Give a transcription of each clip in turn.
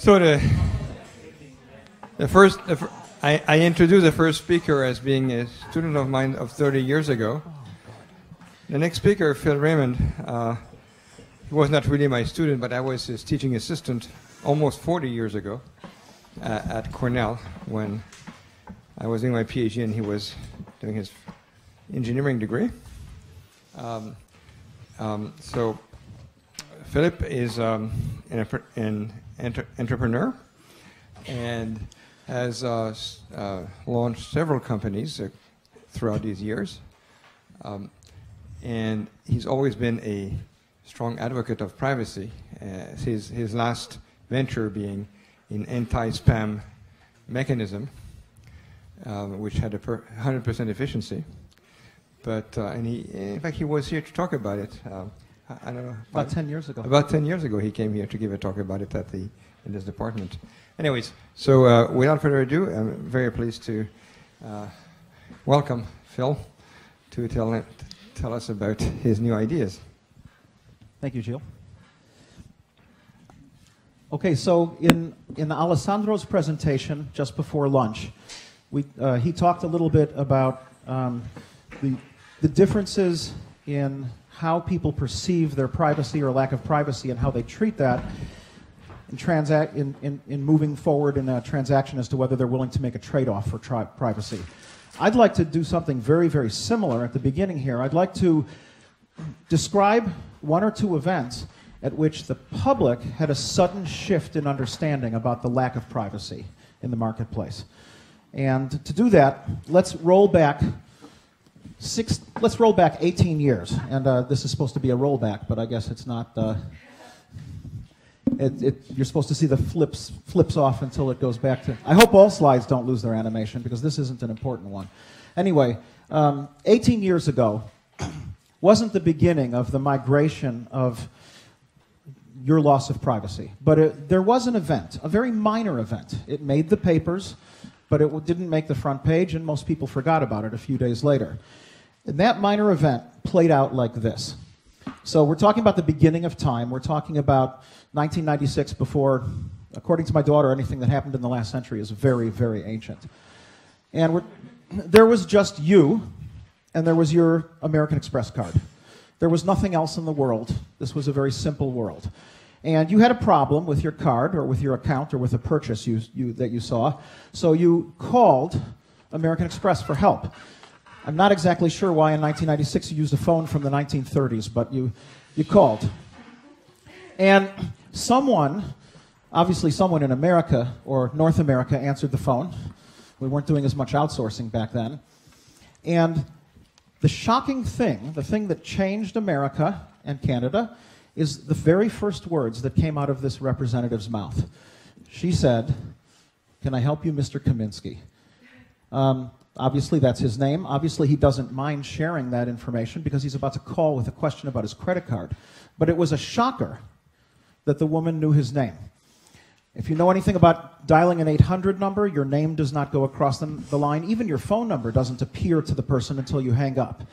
So the the first, the, fir- I, I introduced the first speaker as being a student of mine of 30 years ago. The next speaker, Phil Raymond, uh, he was not really my student, but I was his teaching assistant almost 40 years ago uh, at Cornell when I was doing my PhD and he was doing his engineering degree. Um, um, so Philip is um, an, entrepreneur and has uh, uh, launched several companies uh, throughout these years. Um, and he's always been a strong advocate of privacy. Uh, his, his last venture being an anti-spam mechanism, um, which had a per- 100% efficiency. But and he, in fact, he was here to talk about it. I, don't know About five- 10 years ago. about 10 years ago, he came here to give a talk about it at the, in this department. Anyways, so uh, without further ado, I'm very pleased to uh, welcome Phil to tell, tell us about his new ideas. Thank you, Gilles. Okay, so in, in Alessandro's presentation just before lunch, we, uh, he talked a little bit about um, the, the differences in how people perceive their privacy or lack of privacy and how they treat that in, in, in, in moving forward in a transaction as to whether they're willing to make a trade-off for tri- privacy. I'd like to do something very, very similar at the beginning here. I'd like to describe one or two events at which the public had a sudden shift in understanding about the lack of privacy in the marketplace. And to do that, let's roll back six, let's roll back 18 years. And uh, this is supposed to be a rollback, but I guess it's not. Uh, it, it, you're supposed to see the flips flips off until it goes back to. I hope all slides don't lose their animation because this isn't an important one. Anyway, um, 18 years ago wasn't the beginning of the migration of your loss of privacy, but it, there was an event, a very minor event. It made the papers, but it didn't make the front page, and most people forgot about it a few days later. And that minor event played out like this. So we're talking about the beginning of time. We're talking about 1996 before, according to my daughter, anything that happened in the last century is very, very ancient. And there was just you, and there was your American Express card. There was nothing else in the world. This was a very simple world. And you had a problem with your card or with your account or with a purchase you, you, that you saw. So you called American Express for help. I'm not exactly sure why in 1996 you used a phone from the 1930s, but you, you called. And someone, obviously someone in America or North America, answered the phone. We weren't doing as much outsourcing back then. And the shocking thing, the thing that changed America and Canada, is the very first words that came out of this representative's mouth. She said, Can I help you, Mr. Kaminsky? Um, obviously, that's his name. Obviously, he doesn't mind sharing that information because he's about to call with a question about his credit card. But it was a shocker that the woman knew his name. If you know anything about dialing an 800 number, your name does not go across the, the line. Even your phone number doesn't appear to the person until you hang up.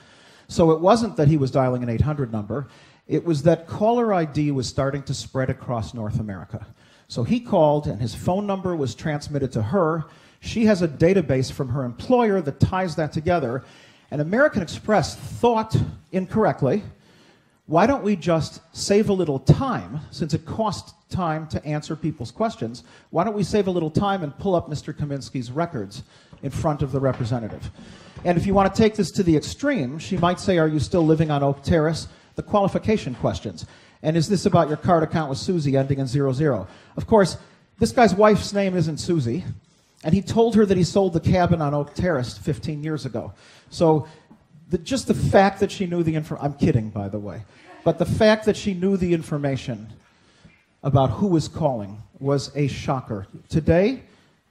So it wasn't that he was dialing an 800 number, it was that caller ID was starting to spread across North America. So he called, and his phone number was transmitted to her. She has a database from her employer that ties that together. And American Express thought incorrectly why don't we just save a little time, since it costs time to answer people's questions? Why don't we save a little time and pull up Mr. Kaminsky's records in front of the representative? And if you want to take this to the extreme, she might say, Are you still living on Oak Terrace? The qualification questions. And is this about your card account with Susie ending in 00? Of course, this guy's wife's name isn't Susie, and he told her that he sold the cabin on Oak Terrace 15 years ago. So the, just the fact that she knew the information, I'm kidding, by the way, but the fact that she knew the information about who was calling was a shocker. Today,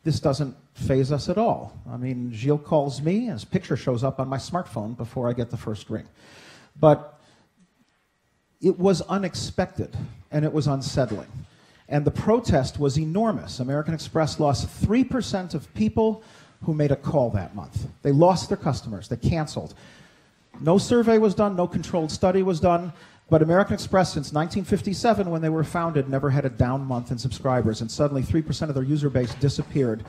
this doesn't phase us at all. I mean, Gilles calls me, and his picture shows up on my smartphone before I get the first ring. But it was unexpected and it was unsettling. And the protest was enormous. American Express lost 3% of people who made a call that month. They lost their customers, they canceled. No survey was done, no controlled study was done. But American Express, since 1957, when they were founded, never had a down month in subscribers, and suddenly 3% of their user base disappeared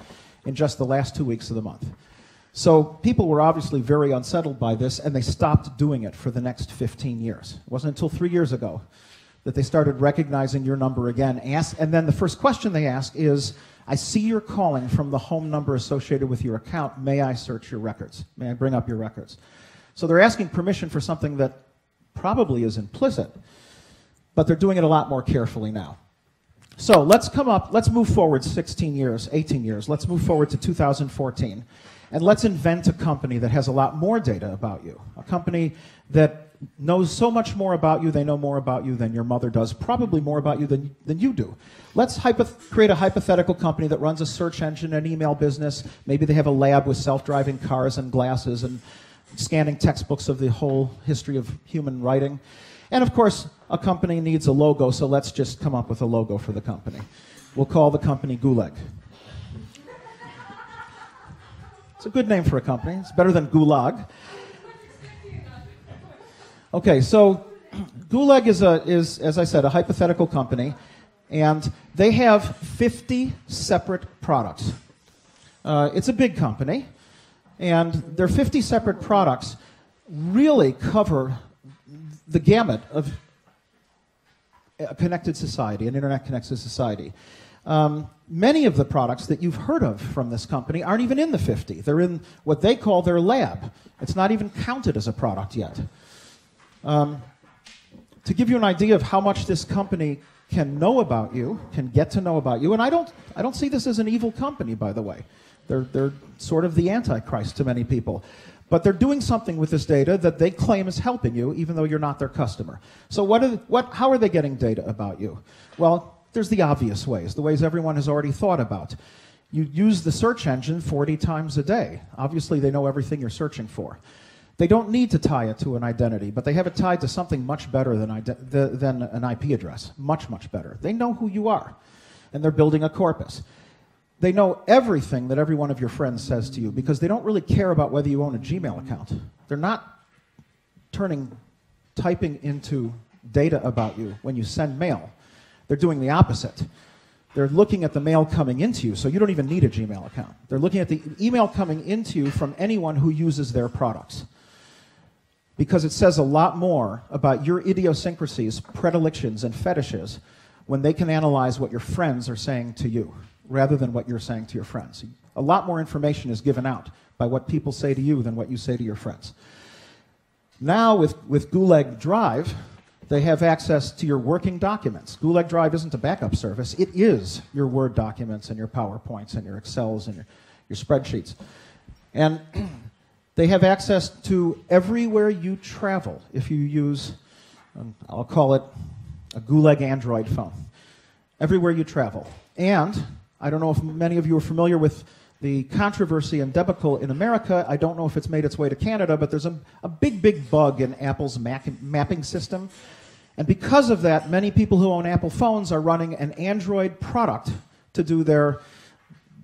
in just the last two weeks of the month. So people were obviously very unsettled by this, and they stopped doing it for the next 15 years. It wasn't until three years ago that they started recognizing your number again. Ask, and then the first question they ask is, I see you're calling from the home number associated with your account. May I search your records? May I bring up your records? So they're asking permission for something that probably is implicit, but they're doing it a lot more carefully now. So let's come up, let's move forward 16 years, 18 years. Let's move forward to 2014. And let's invent a company that has a lot more data about you. A company that knows so much more about you, they know more about you than your mother does, probably more about you than, than you do. Let's create a hypothetical company that runs a search engine and email business. Maybe they have a lab with self driving cars and glasses and scanning textbooks of the whole history of human writing. And of course, a company needs a logo, so let's just come up with a logo for the company. We'll call the company Gulag. It's a good name for a company. It's better than Google. Okay, so Gulag is, a, is, as I said, a hypothetical company, and they have 50 separate products. Uh, it's a big company, and their 50 separate products really cover the gamut of a connected society, an internet connected society. Um, many of the products that you've heard of from this company aren't even in the 50. They're in what they call their lab. It's not even counted as a product yet. Um, to give you an idea of how much this company can know about you, can get to know about you, and I don't, I don't see this as an evil company, by the way. They're, they're sort of the Antichrist to many people. But they're doing something with this data that they claim is helping you, even though you're not their customer. So, what are, what, how are they getting data about you? Well, there's the obvious ways, the ways everyone has already thought about. You use the search engine 40 times a day. Obviously, they know everything you're searching for. They don't need to tie it to an identity, but they have it tied to something much better than, than an IP address. Much, much better. They know who you are, and they're building a corpus. They know everything that every one of your friends says to you because they don't really care about whether you own a Gmail account. They're not turning typing into data about you when you send mail. They're doing the opposite. They're looking at the mail coming into you, so you don't even need a Gmail account. They're looking at the email coming into you from anyone who uses their products. Because it says a lot more about your idiosyncrasies, predilections, and fetishes when they can analyze what your friends are saying to you rather than what you're saying to your friends. A lot more information is given out by what people say to you than what you say to your friends. Now, with, with Gulag Drive, they have access to your working documents. Gulag Drive isn't a backup service, it is your Word documents and your PowerPoints and your Excels and your, your spreadsheets. And they have access to everywhere you travel if you use, um, I'll call it a Gulag Android phone. Everywhere you travel. And I don't know if many of you are familiar with the controversy in Debacle in America. I don't know if it's made its way to Canada, but there's a, a big, big bug in Apple's mapping system and because of that, many people who own Apple phones are running an Android product to do their,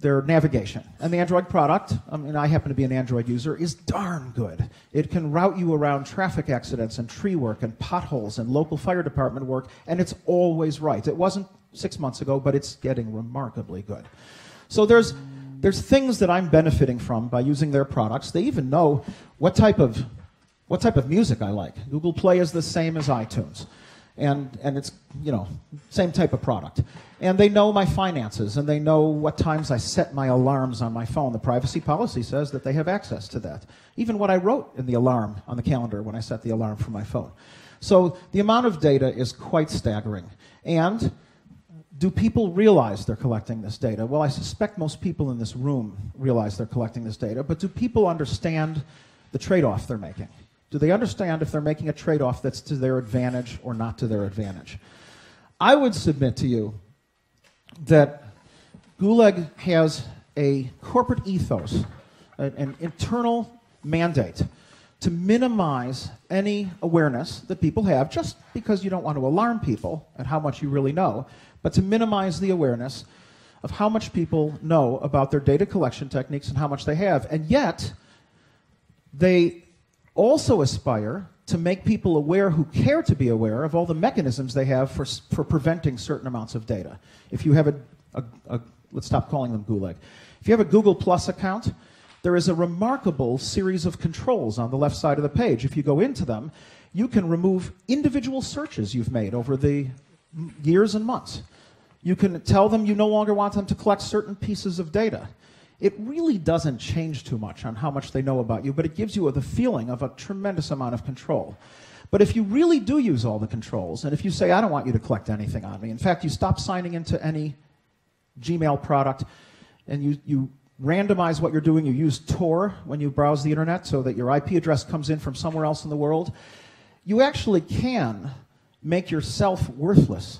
their navigation. And the Android product, um, I mean, I happen to be an Android user, is darn good. It can route you around traffic accidents and tree work and potholes and local fire department work, and it's always right. It wasn't six months ago, but it's getting remarkably good. So there's, there's things that I'm benefiting from by using their products. They even know what type of, what type of music I like. Google Play is the same as iTunes and and it's you know same type of product. And they know my finances and they know what times i set my alarms on my phone. The privacy policy says that they have access to that. Even what i wrote in the alarm on the calendar when i set the alarm for my phone. So the amount of data is quite staggering. And do people realize they're collecting this data? Well i suspect most people in this room realize they're collecting this data but do people understand the trade-off they're making do they understand if they're making a trade off that's to their advantage or not to their advantage? I would submit to you that Gulag has a corporate ethos, an internal mandate to minimize any awareness that people have, just because you don't want to alarm people at how much you really know, but to minimize the awareness of how much people know about their data collection techniques and how much they have. And yet, they also aspire to make people aware who care to be aware of all the mechanisms they have for, for preventing certain amounts of data. If you have a, a, a let's stop calling them Gulag. If you have a Google Plus account, there is a remarkable series of controls on the left side of the page. If you go into them, you can remove individual searches you've made over the years and months. You can tell them you no longer want them to collect certain pieces of data. It really doesn't change too much on how much they know about you, but it gives you the feeling of a tremendous amount of control. But if you really do use all the controls, and if you say, I don't want you to collect anything on me, in fact, you stop signing into any Gmail product, and you, you randomize what you're doing, you use Tor when you browse the internet so that your IP address comes in from somewhere else in the world, you actually can make yourself worthless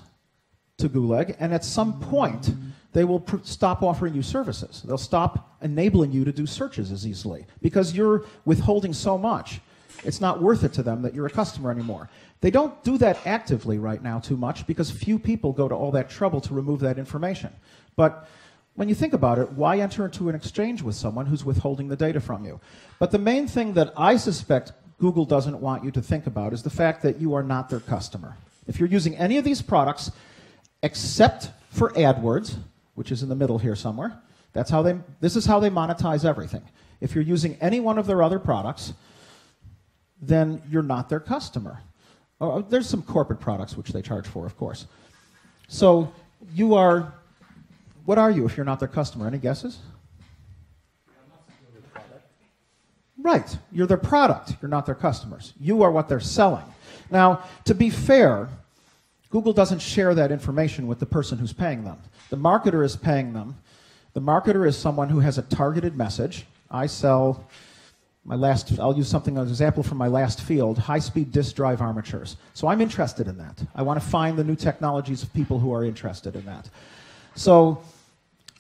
to Gulag, and at some point, they will pr- stop offering you services. They'll stop enabling you to do searches as easily because you're withholding so much. It's not worth it to them that you're a customer anymore. They don't do that actively right now too much because few people go to all that trouble to remove that information. But when you think about it, why enter into an exchange with someone who's withholding the data from you? But the main thing that I suspect Google doesn't want you to think about is the fact that you are not their customer. If you're using any of these products, except for AdWords, which is in the middle here somewhere, that's how they, this is how they monetize everything. If you're using any one of their other products, then you're not their customer. Oh, oh, there's some corporate products which they charge for, of course. So you are, what are you if you're not their customer? Any guesses? Right. You're their product. You're not their customers. You are what they're selling. Now, to be fair, Google doesn't share that information with the person who's paying them. The marketer is paying them. The marketer is someone who has a targeted message. I sell my last, I'll use something as an example from my last field, high-speed disk drive armatures. So I'm interested in that. I want to find the new technologies of people who are interested in that. So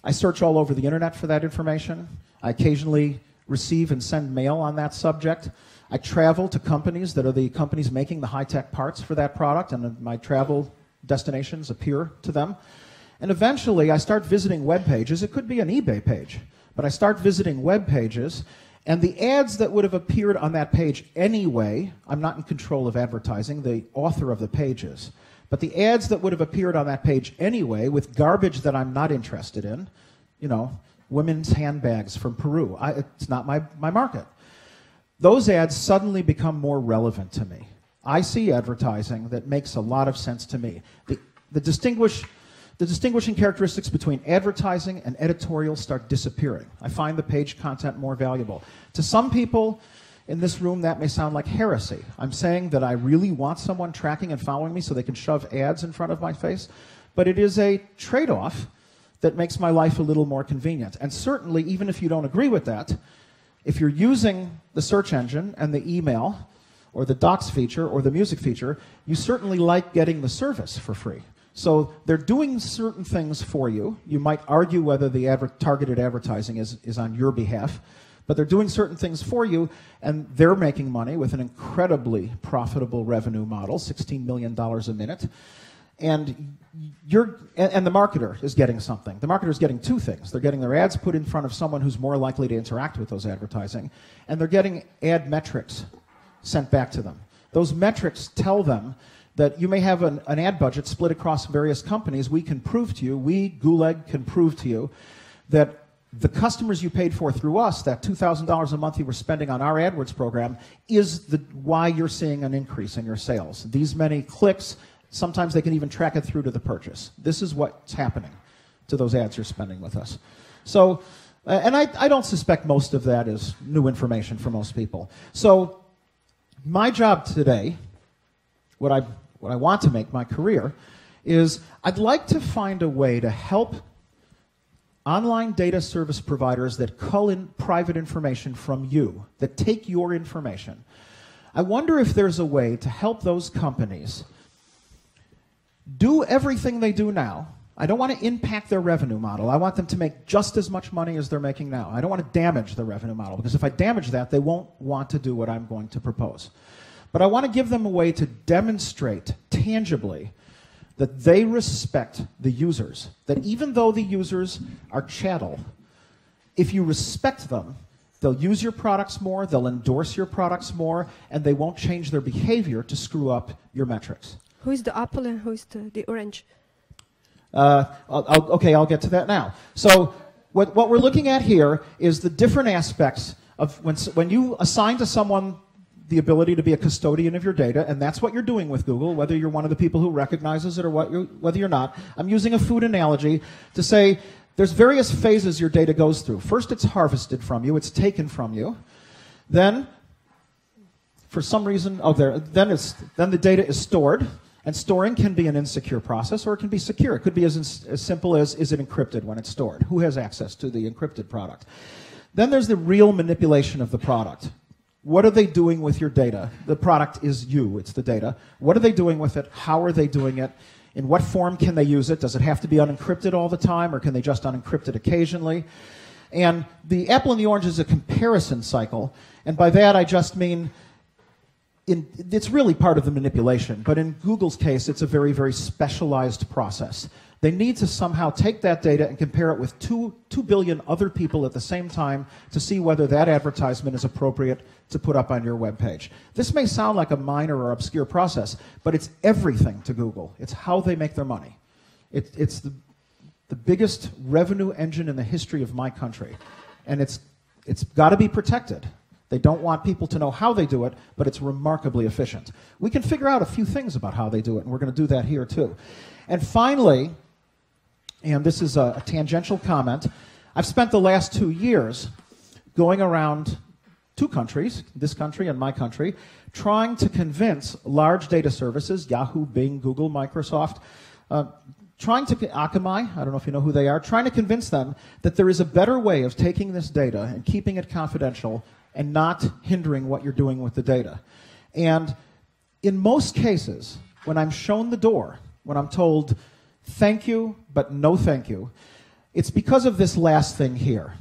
I search all over the internet for that information. I occasionally receive and send mail on that subject. I travel to companies that are the companies making the high-tech parts for that product, and my travel destinations appear to them. And eventually, I start visiting web pages. It could be an eBay page, but I start visiting web pages, and the ads that would have appeared on that page anyway, I'm not in control of advertising, the author of the pages. But the ads that would have appeared on that page anyway, with garbage that I'm not interested in, you know, women's handbags from Peru. I, it's not my, my market. Those ads suddenly become more relevant to me. I see advertising that makes a lot of sense to me. The, the, distinguish, the distinguishing characteristics between advertising and editorial start disappearing. I find the page content more valuable. To some people in this room, that may sound like heresy. I'm saying that I really want someone tracking and following me so they can shove ads in front of my face, but it is a trade off that makes my life a little more convenient. And certainly, even if you don't agree with that, if you're using the search engine and the email or the docs feature or the music feature, you certainly like getting the service for free. So they're doing certain things for you. You might argue whether the adver- targeted advertising is, is on your behalf, but they're doing certain things for you, and they're making money with an incredibly profitable revenue model $16 million a minute. And you're and the marketer is getting something. The marketer is getting two things. They're getting their ads put in front of someone who's more likely to interact with those advertising and they're getting ad metrics sent back to them. Those metrics tell them that you may have an, an ad budget split across various companies we can prove to you we gulag can prove to you that the customers you paid for through us, that $2,000 a month you were spending on our AdWords program, is the, why you're seeing an increase in your sales. These many clicks, Sometimes they can even track it through to the purchase. This is what's happening to those ads you're spending with us. So, and I, I don't suspect most of that is new information for most people. So, my job today, what I, what I want to make my career, is I'd like to find a way to help online data service providers that cull in private information from you, that take your information. I wonder if there's a way to help those companies do everything they do now. I don't want to impact their revenue model. I want them to make just as much money as they're making now. I don't want to damage the revenue model because if I damage that, they won't want to do what I'm going to propose. But I want to give them a way to demonstrate tangibly that they respect the users. That even though the users are chattel, if you respect them, They'll use your products more, they'll endorse your products more, and they won't change their behavior to screw up your metrics. Who is the apple and who is the, the orange? Uh, I'll, I'll, okay, I'll get to that now. So, what, what we're looking at here is the different aspects of when, when you assign to someone the ability to be a custodian of your data, and that's what you're doing with Google, whether you're one of the people who recognizes it or what you're, whether you're not. I'm using a food analogy to say there's various phases your data goes through. First, it's harvested from you, it's taken from you. Then, for some reason, oh, there, then, it's, then the data is stored. And storing can be an insecure process or it can be secure. It could be as, as simple as is it encrypted when it's stored? Who has access to the encrypted product? Then there's the real manipulation of the product. What are they doing with your data? The product is you, it's the data. What are they doing with it? How are they doing it? In what form can they use it? Does it have to be unencrypted all the time, or can they just unencrypt it occasionally? And the apple and the orange is a comparison cycle. And by that, I just mean in, it's really part of the manipulation, but in Google's case, it's a very, very specialized process. They need to somehow take that data and compare it with two, two billion other people at the same time to see whether that advertisement is appropriate to put up on your web page. This may sound like a minor or obscure process, but it's everything to Google. It's how they make their money. It, it's the, the biggest revenue engine in the history of my country, and it's, it's got to be protected. They don't want people to know how they do it, but it's remarkably efficient. We can figure out a few things about how they do it, and we're going to do that here too. And finally, and this is a, a tangential comment, I've spent the last two years going around two countries, this country and my country, trying to convince large data services, Yahoo, Bing, Google, Microsoft, uh, trying to, Akamai, I don't know if you know who they are, trying to convince them that there is a better way of taking this data and keeping it confidential and not hindering what you're doing with the data. And in most cases, when I'm shown the door, when I'm told, thank you, but no thank you, it's because of this last thing here.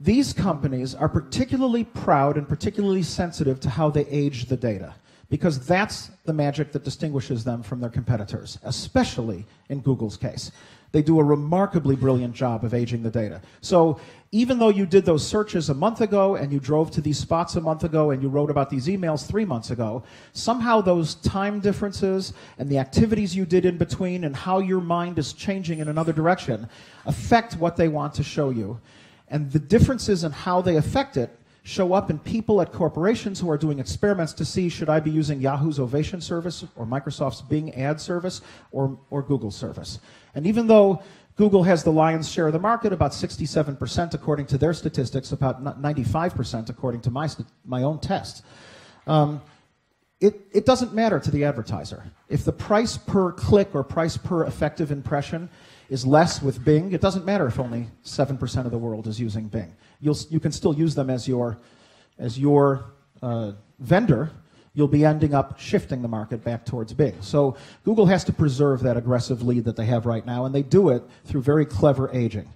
These companies are particularly proud and particularly sensitive to how they age the data because that's the magic that distinguishes them from their competitors, especially in Google's case. They do a remarkably brilliant job of aging the data. So even though you did those searches a month ago and you drove to these spots a month ago and you wrote about these emails three months ago, somehow those time differences and the activities you did in between and how your mind is changing in another direction affect what they want to show you. And the differences in how they affect it show up in people at corporations who are doing experiments to see should I be using Yahoo's Overture service or Microsoft's Bing ad service or, or Google service. And even though Google has the lion's share of the market, about 67% according to their statistics, about 95% according to my, my own tests. Um, it, it doesn't matter to the advertiser. If the price per click or price per effective impression is less with Bing, it doesn't matter if only 7% of the world is using Bing. You'll, you can still use them as your, as your uh, vendor, you'll be ending up shifting the market back towards Bing. So Google has to preserve that aggressive lead that they have right now, and they do it through very clever aging.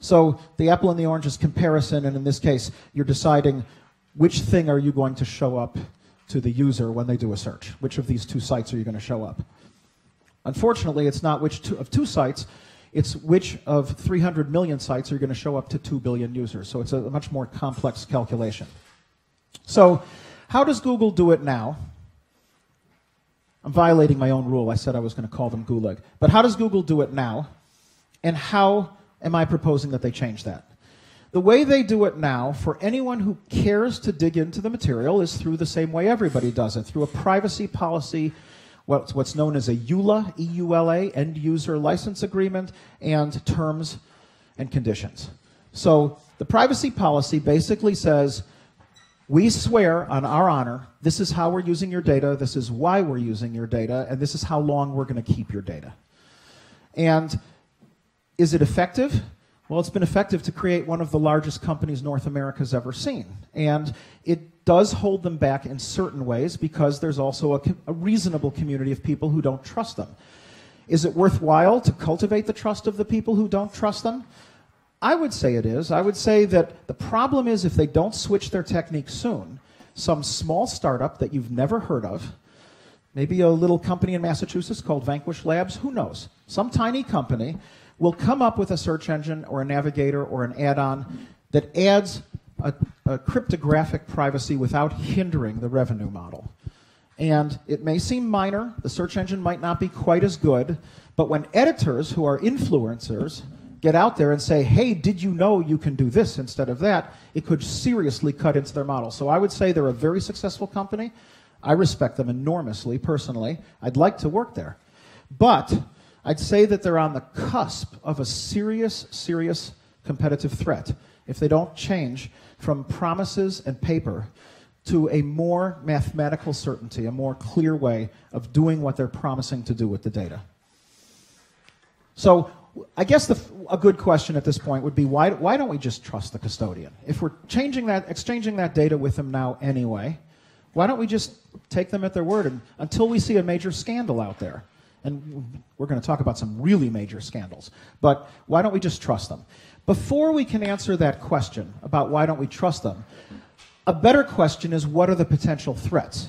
So the apple and the oranges comparison, and in this case, you're deciding which thing are you going to show up to the user when they do a search. Which of these two sites are you going to show up? Unfortunately, it's not which two, of two sites, it's which of 300 million sites are going to show up to 2 billion users. So it's a much more complex calculation. So how does Google do it now? I'm violating my own rule. I said I was going to call them Gulag. But how does Google do it now? And how am I proposing that they change that? The way they do it now, for anyone who cares to dig into the material, is through the same way everybody does it, through a privacy policy, what's, what's known as a EULA, E-U-L-A, End User License Agreement, and terms and conditions. So the privacy policy basically says we swear on our honor, this is how we're using your data, this is why we're using your data, and this is how long we're going to keep your data. And is it effective? Well, it's been effective to create one of the largest companies North America's ever seen. And it does hold them back in certain ways because there's also a, a, reasonable community of people who don't trust them. Is it worthwhile to cultivate the trust of the people who don't trust them? I would say it is. I would say that the problem is if they don't switch their technique soon, some small startup that you've never heard of, maybe a little company in Massachusetts called Vanquish Labs, who knows? Some tiny company will come up with a search engine or a navigator or an add on that adds a, a cryptographic privacy without hindering the revenue model. And it may seem minor, the search engine might not be quite as good, but when editors who are influencers get out there and say, hey, did you know you can do this instead of that, it could seriously cut into their model. So I would say they're a very successful company. I respect them enormously personally. I'd like to work there. But I'd say that they're on the cusp of a serious, serious competitive threat if they don't change from promises and paper to a more mathematical certainty, a more clear way of doing what they're promising to do with the data. So, I guess the, a good question at this point would be why, why don't we just trust the custodian? If we're changing that, exchanging that data with them now anyway, why don't we just take them at their word and, until we see a major scandal out there? And we're going to talk about some really major scandals. But why don't we just trust them? Before we can answer that question about why don't we trust them, a better question is what are the potential threats?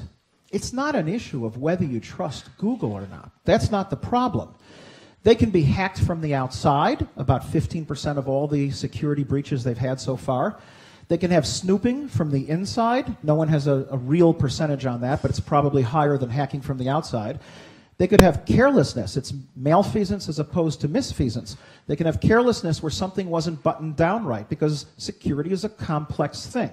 It's not an issue of whether you trust Google or not. That's not the problem. They can be hacked from the outside, about 15% of all the security breaches they've had so far. They can have snooping from the inside. No one has a, a, real percentage on that, but it's probably higher than hacking from the outside. They could have carelessness. It's malfeasance as opposed to misfeasance. They can have carelessness where something wasn't buttoned down right because security is a complex thing.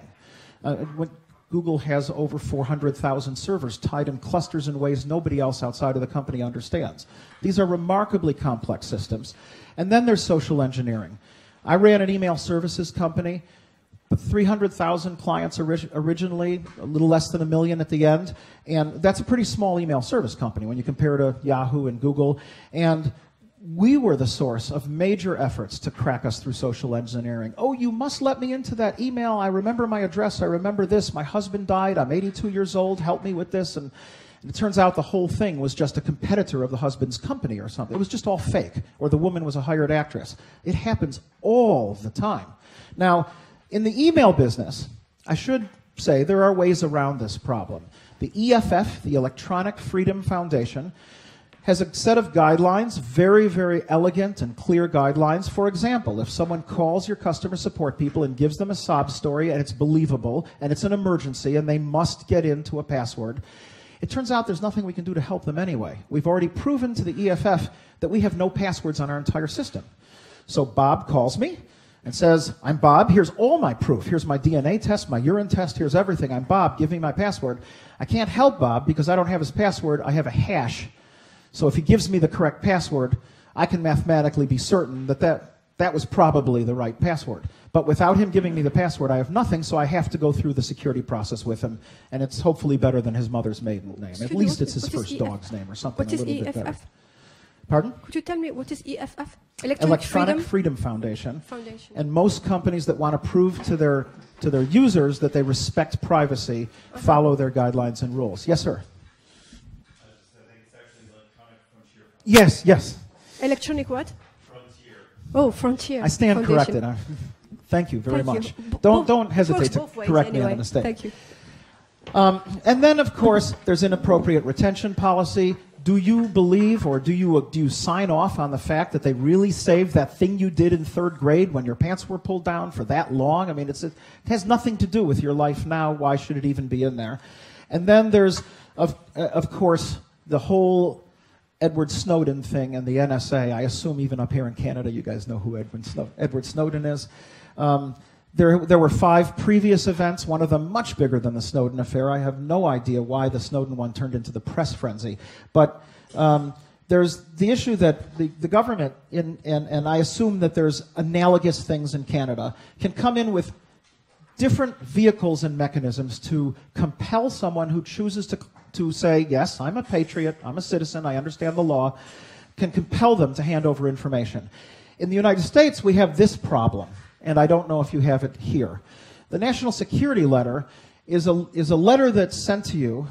Uh, when Google has over 400,000 servers tied in clusters in ways nobody else outside of the company understands. These are remarkably complex systems. And then there's social engineering. I ran an email services company 300,000 clients ori- originally, a little less than a million at the end. And that's a pretty small email service company when you compare to Yahoo and Google. And we were the source of major efforts to crack us through social engineering. Oh, you must let me into that email. I remember my address. I remember this. My husband died. I'm 82 years old. Help me with this. And it turns out the whole thing was just a competitor of the husband's company or something. It was just all fake, or the woman was a hired actress. It happens all the time. Now, in the email business, I should say there are ways around this problem. The EFF, the Electronic Freedom Foundation, has a set of guidelines, very, very elegant and clear guidelines. For example, if someone calls your customer support people and gives them a sob story and it's believable and it's an emergency and they must get into a password, it turns out there's nothing we can do to help them anyway. We've already proven to the EFF that we have no passwords on our entire system. So Bob calls me and says, I'm Bob, here's all my proof. Here's my DNA test, my urine test, here's everything. I'm Bob, give me my password. I can't help Bob because I don't have his password, I have a hash. So if he gives me the correct password, I can mathematically be certain that that, that was probably the right password. But without him giving me the password, I have nothing, so I have to go through the security process with him, and it's hopefully better than his mother's maiden name. At least it's his first dog's name or something a little bit better. Pardon? Could you tell me what is EFF? Electronic, Electronic Freedom? Freedom, Foundation. Foundation. And most companies that want to prove to their to their users that they respect privacy uh-huh. follow their guidelines and rules. Yes, sir. Yes, yes. Electronic what? Frontier. Oh, Frontier. I stand Foundation. corrected. thank you very thank much. You. Don't don't hesitate to ways, correct anyway. me on a mistake. Thank you. Um, and then, of course, there's inappropriate retention policy do you believe or do you, do you sign off on the fact that they really saved that thing you did in third grade when your pants were pulled down for that long? I mean, it has nothing to do with your life now. Why should it even be in there? And then there's, of, uh, of course, the whole Edward Snowden thing and the NSA. I assume even up here in Canada, you guys know who Edward, Snow- Edward Snowden is. Um, there, there were five previous events, one of them much bigger than the Snowden affair. I have no idea why the Snowden one turned into the press frenzy. But um, there's the issue that the, the government, in, and, and I assume that there's analogous things in Canada, can come in with different vehicles and mechanisms to compel someone who chooses to, to say, yes, I'm a patriot, I'm a citizen, I understand the law, can compel them to hand over information. In the United States, we have this problem and I don't know if you have it here. The National Security Letter is a, is a letter that's sent to you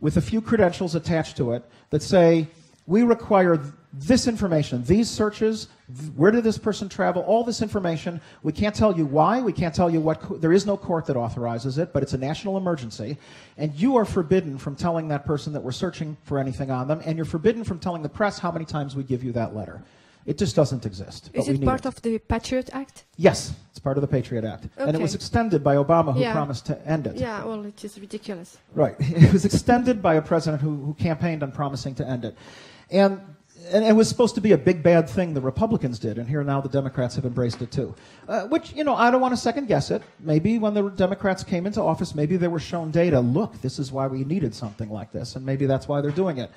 with a few credentials attached to it that say, we require this information, these searches, where did this person travel, all this information. We can't tell you why, we can't tell you what, there is no court that authorizes it, but it's a national emergency. And you are forbidden from telling that person that we're searching for anything on them, and you're forbidden from telling the press how many times we give you that letter. It just doesn't exist. Is it part it. of the Patriot Act? Yes, it's part of the Patriot Act. And it was extended by Obama, who Yeah. promised to end it. Yeah, well, it is ridiculous. Right. It was extended by a president who, who campaigned on promising to end it. And, and it was supposed to be a big bad thing the Republicans did, and here now the Democrats have embraced it too. Uh, which, you know, I don't want to second guess it. Maybe when the Democrats came into office, maybe they were shown data. Look, this is why we needed something like this, and maybe that's why they're doing it.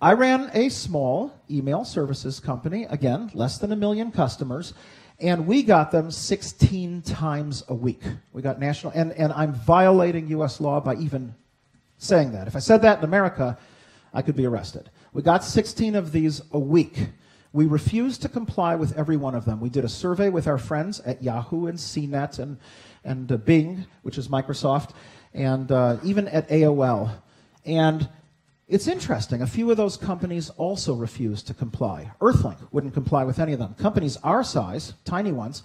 I ran a small email services company, again, less than a million customers, and we got them 16 times a week. We got national, and, and I'm violating US law by even saying that. If I said that in America, I could be arrested. We got 16 of these a week. We refused to comply with every one of them. We did a survey with our friends at Yahoo and CNET and, and uh, Bing, which is Microsoft, and uh, even at AOL. And it's interesting. A few of those companies also refused to comply. Earthlink wouldn't comply with any of them. Companies our size, tiny ones,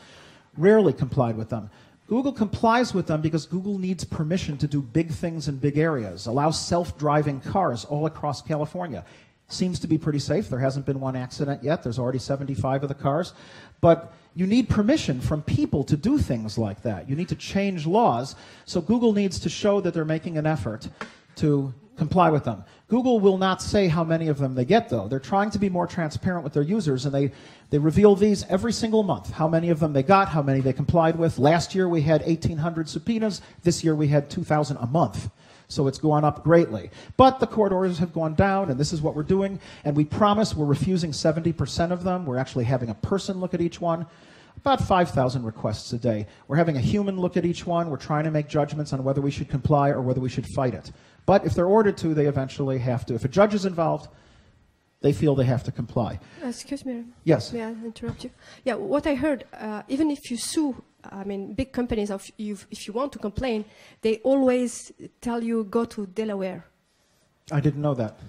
rarely complied with them. Google complies with them because Google needs permission to do big things in big areas, allow self driving cars all across California. Seems to be pretty safe. There hasn't been one accident yet. There's already 75 of the cars. But you need permission from people to do things like that. You need to change laws. So Google needs to show that they're making an effort to comply with them. Google will not say how many of them they get, though. They're trying to be more transparent with their users, and they, they reveal these every single month how many of them they got, how many they complied with. Last year we had 1,800 subpoenas. This year we had 2,000 a month. So it's gone up greatly. But the court orders have gone down, and this is what we're doing. And we promise we're refusing 70% of them. We're actually having a person look at each one. About 5,000 requests a day. We're having a human look at each one. We're trying to make judgments on whether we should comply or whether we should fight it. But if they're ordered to, they eventually have to. If a judge is involved, they feel they have to comply. Excuse me. Yes. May I interrupt you? Yeah, what I heard, uh, even if you sue, I mean, big companies, of you, if you want to complain, they always tell you go to Delaware. I didn't know that.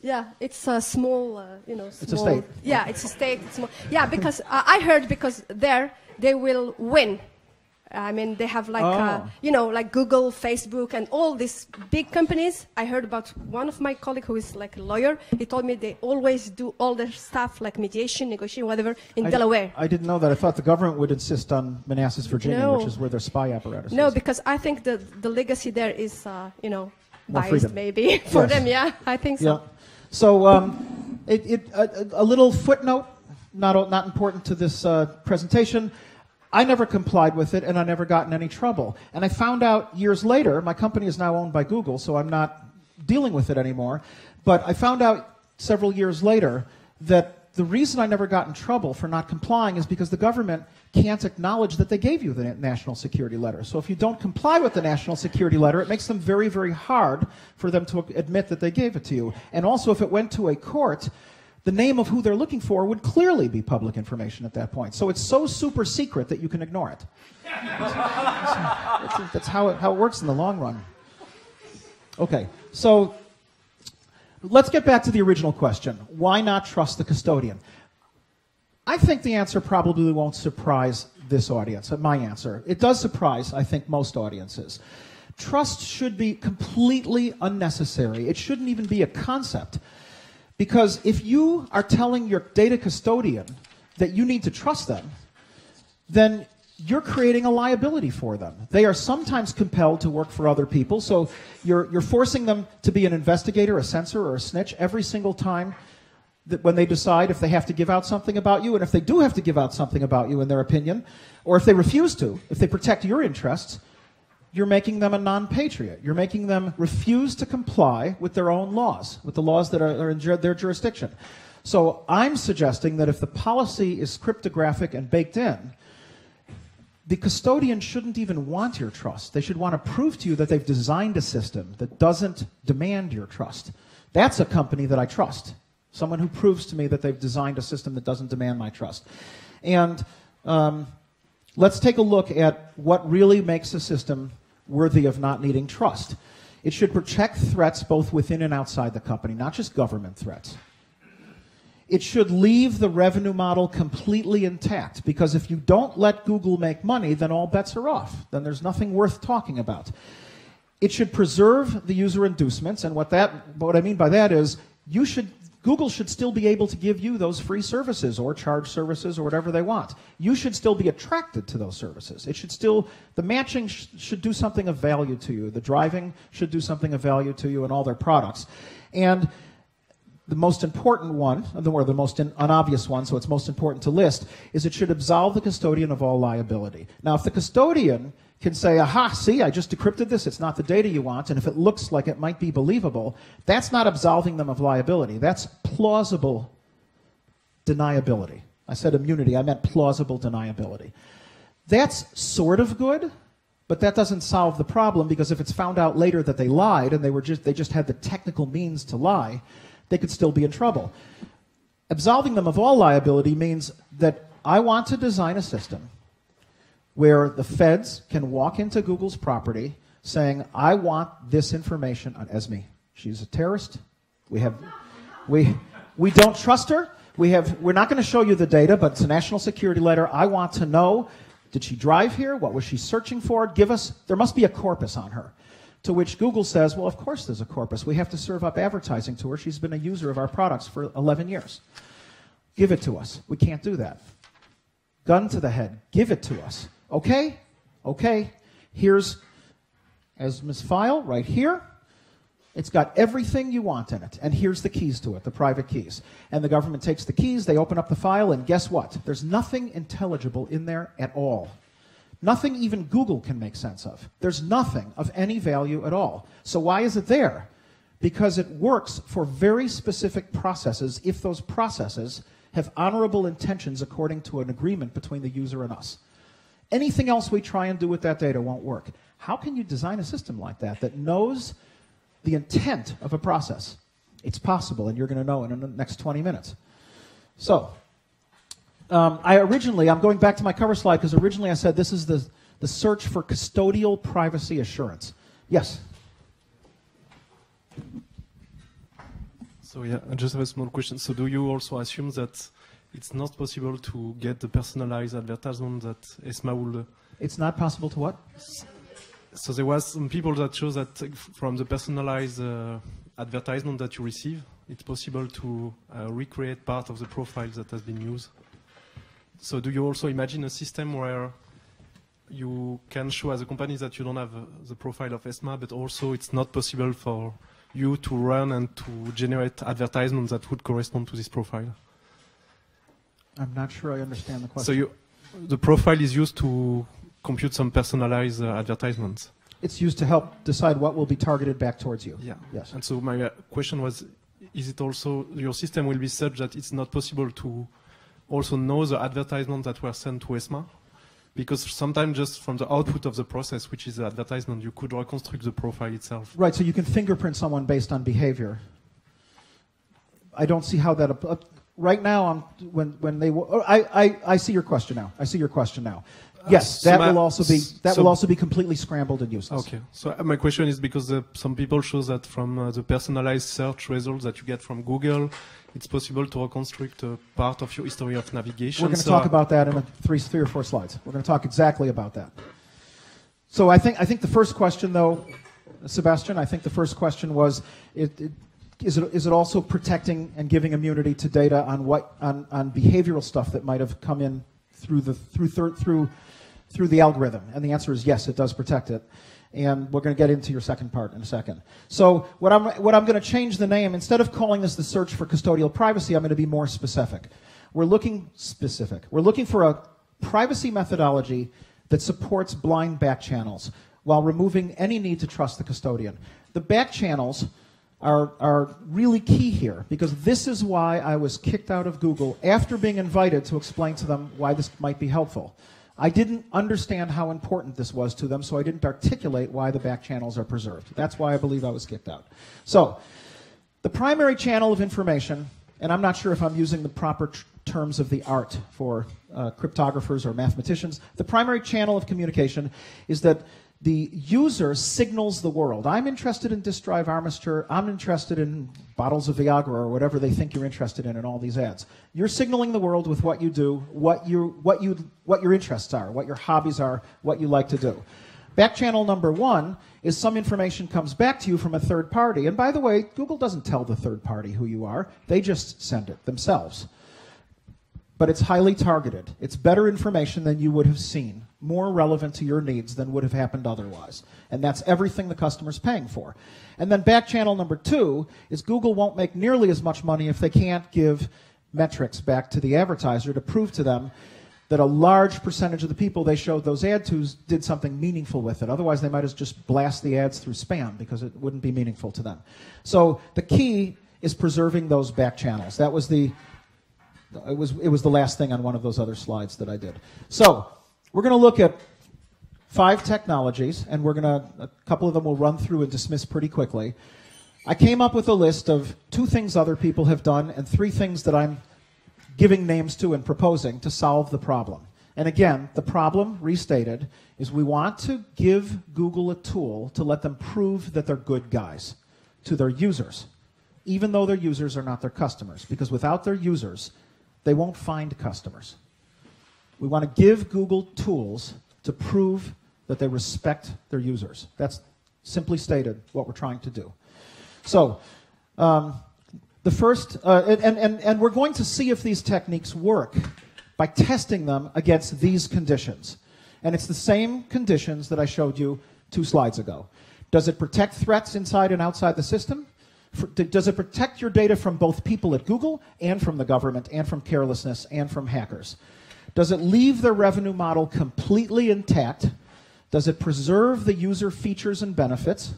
Yeah, it's a small, uh, you know, It's a small. state. Yeah, it's a state. It's small. Yeah, because uh, I heard because there they will win. I mean, they have like, uh, Oh. you know, like Google, Facebook, and all these big companies. I heard about one of my colleague who is like a lawyer. He told me they always do all their stuff like mediation, negotiation, whatever, in I, Delaware. I didn't know that. I thought the government would insist on Manassas, Virginia, No. which is where their spy apparatus No, is. because I think the the legacy there is, uh, you know, More biased freedom. maybe for Yes. them. Yeah, I think so. Yeah. So, um, it, it, a, a little footnote, not, not important to this uh, presentation. I never complied with it, and I never got in any trouble. And I found out years later, my company is now owned by Google, so I'm not dealing with it anymore. But I found out several years later that the reason I never got in trouble for not complying is because the government can't acknowledge that they gave you the national security letter. So if you don't comply with the national security letter, it makes them very, very hard for them to admit that they gave it to you. And also, if it went to a court, the name of who they're looking for would clearly be public information at that point. So it's so super secret that you can ignore it. that's, that's how, it, how it works in the long run. Okay, so let's get back to the original question. Why not trust the custodian? I think the answer probably won't surprise this audience, uh, my answer. It does surprise, I think, most audiences. Trust should be completely unnecessary. It shouldn't even be a concept. Because if you are telling your data custodian that you need to trust them, then you're creating a liability for them. They are sometimes compelled to work for other people, so you're, you're forcing them to be an investigator, a censor, or a snitch every single time that when they decide if they have to give out something about you, and if they do have to give out something about you in their opinion, or if they refuse to, if they protect your interests, you're making them a non patriot. You're making them refuse to comply with their own laws, with the laws that are, are in ju- their jurisdiction. So I'm suggesting that if the policy is cryptographic and baked in, the custodian shouldn't even want your trust. They should want to prove to you that they've designed a system that doesn't demand your trust. That's a company that I trust. Someone who proves to me that they've designed a system that doesn't demand my trust. And um, let's take a look at what really makes a system worthy of not needing trust. It should protect threats both within and outside the company, not just government threats. It should leave the revenue model completely intact because if you don't let Google make money, then all bets are off. Then there's nothing worth talking about. It should preserve the user inducements, and what that what I mean by that is you should Google should still be able to give you those free services or charge services or whatever they want. You should still be attracted to those services. It should still, the matching sh- should do something of value to you. The driving should do something of value to you in all their products. And the most important one, or the most unobvious one, so it's most important to list, is it should absolve the custodian of all liability. Now, if the custodian can say, aha, see, I just decrypted this, it's not the data you want, and if it looks like it might be believable, that's not absolving them of liability. That's plausible deniability. I said immunity, I meant plausible deniability. That's sort of good, but that doesn't solve the problem because if it's found out later that they lied and they were just they just had the technical means to lie, they could still be in trouble. Absolving them of all liability means that I want to design a system where the feds can walk into Google's property saying, I want this information on Esme. She's a terrorist. We have, we, we don't trust her. We have, we're not going to show you the data, but it's a national security letter. I want to know, did she drive here? What was she searching for? Give us, there must be a corpus on her. To which Google says, well, of course there's a corpus. We have to serve up advertising to her. She's been a user of our products for 11 years. Give it to us. We can't do that. Gun to the head. Give it to us. Okay, okay, here's Esme's file right here. It's got everything you want in it. And here's the keys to it, the private keys. And the government takes the keys, they open up the file, and guess what? There's nothing intelligible in there at all. Nothing even Google can make sense of. There's nothing of any value at all. So why is it there? Because it works for very specific processes if those processes have honorable intentions according to an agreement between the user and us. Anything else we try and do with that data won't work. How can you design a system like that that knows the intent of a process? It's possible, and you're going to know in the next 20 minutes. So, um, I originally, I'm going back to my cover slide because originally I said this is the, the search for custodial privacy assurance. Yes? So, yeah, I just have a small question. So, do you also assume that it's not possible to get the personalized advertisement that ESMA will. It's not possible to what? So there was some people that show that from the personalized uh, advertisement that you receive, it's possible to uh, recreate part of the profile that has been used. So do you also imagine a system where you can show as a company that you don't have uh, the profile of ESMA, but also it's not possible for you to run and to generate advertisements that would correspond to this profile? I'm not sure I understand the question. So you, the profile is used to compute some personalized uh, advertisements. It's used to help decide what will be targeted back towards you. Yeah. Yes. And so my uh, question was, is it also your system will be such that it's not possible to also know the advertisements that were sent to ESMA? Because sometimes just from the output of the process, which is the advertisement, you could reconstruct the profile itself. Right. So you can fingerprint someone based on behavior. I don't see how that. Right now, I'm, when, when they, oh, I, I, I see your question now. I see your question now. Yes, uh, that will also be that so will also be completely scrambled and useless. Okay. So uh, my question is because uh, some people show that from uh, the personalized search results that you get from Google, it's possible to reconstruct a part of your history of navigation. We're going to so talk about that in three, three or four slides. We're going to talk exactly about that. So I think I think the first question, though, Sebastian, I think the first question was it, it is it, is it also protecting and giving immunity to data on what on, on behavioral stuff that might have come in through the through thir- through through the algorithm? And the answer is yes, it does protect it. And we're going to get into your second part in a second. So what I'm what I'm going to change the name instead of calling this the search for custodial privacy, I'm going to be more specific. We're looking specific. We're looking for a privacy methodology that supports blind back channels while removing any need to trust the custodian. The back channels are, are really key here because this is why I was kicked out of Google after being invited to explain to them why this might be helpful. I didn't understand how important this was to them, so I didn't articulate why the back channels are preserved. That's why I believe I was kicked out. So, the primary channel of information, and I'm not sure if I'm using the proper tr- terms of the art for uh, cryptographers or mathematicians, the primary channel of communication is that the user signals the world. I'm interested in disk drive armature. I'm interested in bottles of Viagra or whatever they think you're interested in in all these ads. You're signaling the world with what you do, what, you, what, you, what your interests are, what your hobbies are, what you like to do. Back channel number one is some information comes back to you from a third party. And by the way, Google doesn't tell the third party who you are, they just send it themselves. But it's highly targeted. It's better information than you would have seen, more relevant to your needs than would have happened otherwise. And that's everything the customer's paying for. And then back channel number two is Google won't make nearly as much money if they can't give metrics back to the advertiser to prove to them that a large percentage of the people they showed those ads to did something meaningful with it. Otherwise, they might as just blast the ads through spam because it wouldn't be meaningful to them. So the key is preserving those back channels. That was the it was it was the last thing on one of those other slides that I did. So we're going to look at five technologies, and we're going to a couple of them we'll run through and dismiss pretty quickly. I came up with a list of two things other people have done and three things that I'm giving names to and proposing to solve the problem. And again, the problem, restated, is we want to give Google a tool to let them prove that they're good guys to their users, even though their users are not their customers. Because without their users, they won't find customers. We want to give Google tools to prove that they respect their users. That's simply stated what we're trying to do. So, um, the first, uh, and, and, and we're going to see if these techniques work by testing them against these conditions. And it's the same conditions that I showed you two slides ago. Does it protect threats inside and outside the system? For, does it protect your data from both people at Google and from the government and from carelessness and from hackers? Does it leave the revenue model completely intact? Does it preserve the user features and benefits?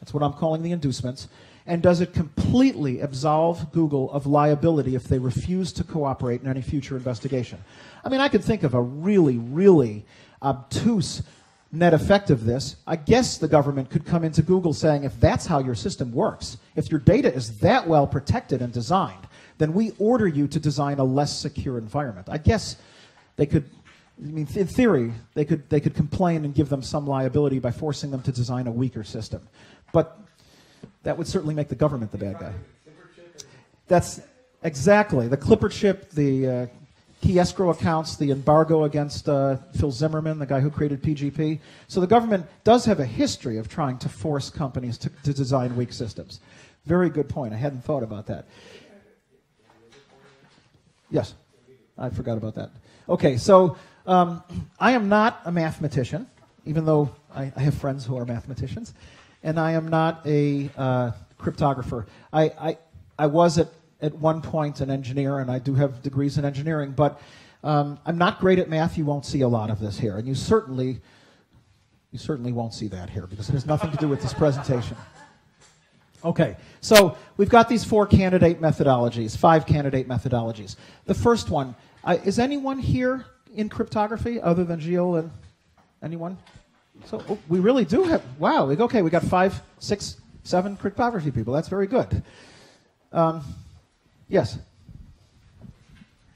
That's what I'm calling the inducements. And does it completely absolve Google of liability if they refuse to cooperate in any future investigation? I mean, I could think of a really, really obtuse net effect of this. I guess the government could come into Google saying, if that's how your system works, if your data is that well protected and designed, then we order you to design a less secure environment. I guess they could I mean, in theory, they could, they could complain and give them some liability by forcing them to design a weaker system. But that would certainly make the government the bad guy. That's exactly the Clipper chip, the uh, key escrow accounts, the embargo against uh, Phil Zimmermann, the guy who created PGP. So the government does have a history of trying to force companies to, to design weak systems. Very good point. I hadn't thought about that. Yes, I forgot about that. Okay, so um, I am not a mathematician, even though I, I have friends who are mathematicians and I am not a uh, cryptographer. I, I, I was at, at one point an engineer, and I do have degrees in engineering, but um, I'm not great at math. You won't see a lot of this here, and you certainly, you certainly won't see that here because it has nothing to do with this presentation. Okay, so we've got these four candidate methodologies, five candidate methodologies. The first one, is anyone here in cryptography other than Gilles and anyone? So oh, we really do have, wow, okay, we got five, six, seven cryptography people. That's very good. Um, yes.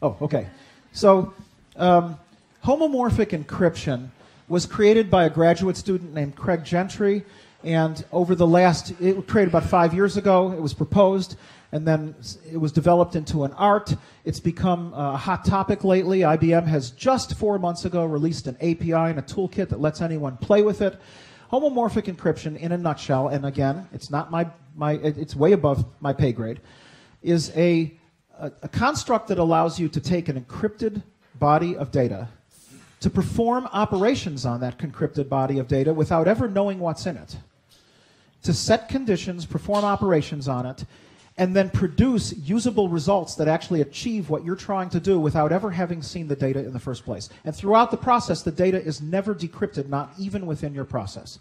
Oh, okay. So um, homomorphic encryption was created by a graduate student named Craig Gentry. And over the last, it was created about five years ago. It was proposed and then it was developed into an art. It's become uh, a hot topic lately. IBM has just four months ago released an API and a toolkit that lets anyone play with it. Homomorphic encryption, in a nutshell, and again, it's not my, my it's way above my pay grade, is a, a, a construct that allows you to take an encrypted body of data to perform operations on that encrypted body of data without ever knowing what's in it. To set conditions, perform operations on it, and then produce usable results that actually achieve what you're trying to do without ever having seen the data in the first place. And throughout the process, the data is never decrypted, not even within your process.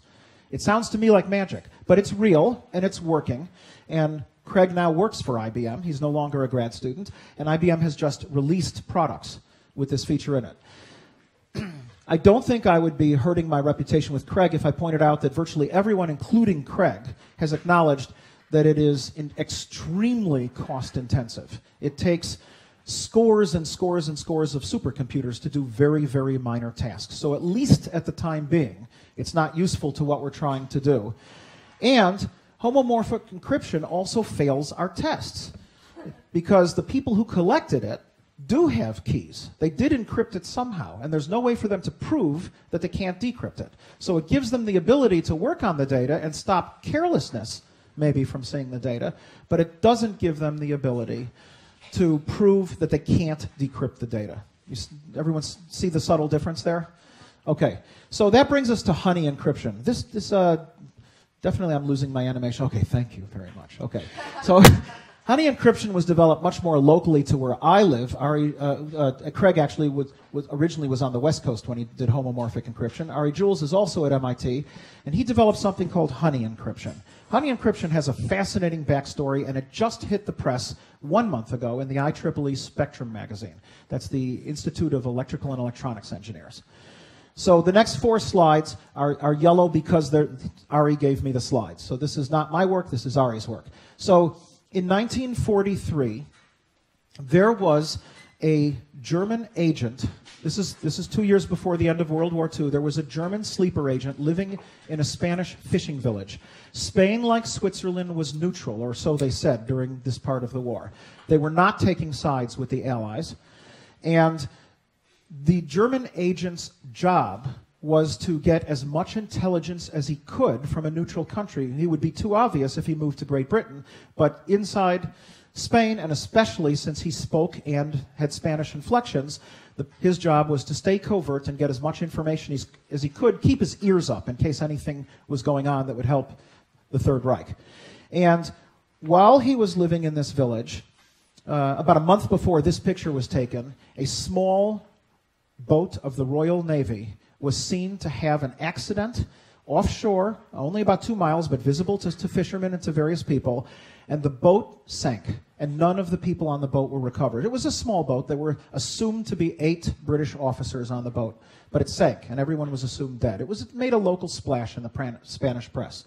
It sounds to me like magic, but it's real and it's working. And Craig now works for IBM. He's no longer a grad student. And IBM has just released products with this feature in it. I don't think I would be hurting my reputation with Craig if I pointed out that virtually everyone, including Craig, has acknowledged that it is extremely cost intensive. It takes scores and scores and scores of supercomputers to do very, very minor tasks. So, at least at the time being, it's not useful to what we're trying to do. And homomorphic encryption also fails our tests because the people who collected it do have keys. They did encrypt it somehow, and there's no way for them to prove that they can't decrypt it. So it gives them the ability to work on the data and stop carelessness, maybe, from seeing the data, but it doesn't give them the ability to prove that they can't decrypt the data. You, everyone see the subtle difference there? Okay, so that brings us to honey encryption. This, this uh, definitely I'm losing my animation. Okay, thank you very much. Okay, so Honey encryption was developed much more locally to where I live. Ari, uh, uh, Craig actually was, was, originally was on the West Coast when he did homomorphic encryption. Ari Juels is also at MIT, and he developed something called honey encryption. Honey encryption has a fascinating backstory, and it just hit the press one month ago in the IEEE Spectrum magazine. That's the Institute of Electrical and Electronics Engineers. So the next four slides are, are yellow because Ari gave me the slides. So this is not my work, this is Ari's work. So in 1943, there was a German agent. This is, this is two years before the end of World War II. There was a German sleeper agent living in a Spanish fishing village. Spain, like Switzerland, was neutral, or so they said during this part of the war. They were not taking sides with the Allies. And the German agent's job was to get as much intelligence as he could from a neutral country. He would be too obvious if he moved to Great Britain, but inside Spain, and especially since he spoke and had Spanish inflections, the, his job was to stay covert and get as much information as, as he could, keep his ears up in case anything was going on that would help the Third Reich. And while he was living in this village, uh, about a month before this picture was taken, a small boat of the Royal Navy was seen to have an accident offshore, only about two miles, but visible to, to, fishermen and to various people. And the boat sank, and none of the people on the boat were recovered. It was a small boat. There were assumed to be eight British officers on the boat, but it sank, and everyone was assumed dead. It was it made a local splash in the Spanish press.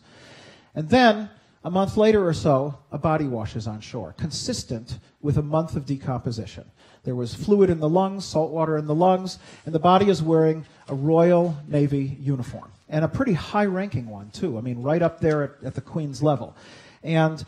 And then, a month later or so, a body washes on shore, consistent with a month of decomposition. There was fluid in the lungs, salt water in the lungs, and the body is wearing a Royal Navy uniform. And a pretty high ranking one, too. I mean, right up there at, at the Queen's level. And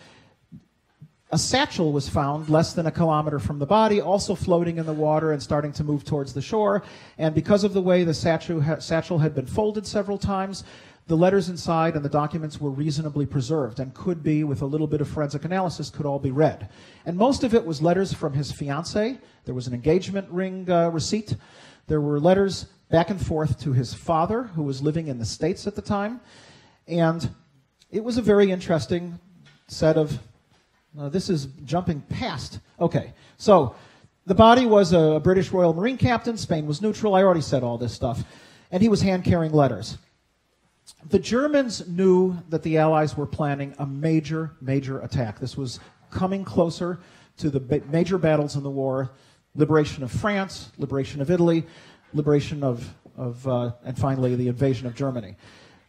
a satchel was found less than a kilometer from the body, also floating in the water and starting to move towards the shore. And because of the way the satchel, satchel had been folded several times, the letters inside and the documents were reasonably preserved and could be, with a little bit of forensic analysis, could all be read. And most of it was letters from his fiancee. There was an engagement ring uh, receipt. There were letters back and forth to his father, who was living in the States at the time. And it was a very interesting set of. This is jumping past. Okay, so the body was a British Royal Marine captain. Spain was neutral. I already said all this stuff. And he was hand carrying letters the Germans knew that the Allies were planning a major, major attack. This was coming closer to the major battles in the war liberation of France, liberation of Italy, liberation of, of uh, and finally the invasion of Germany.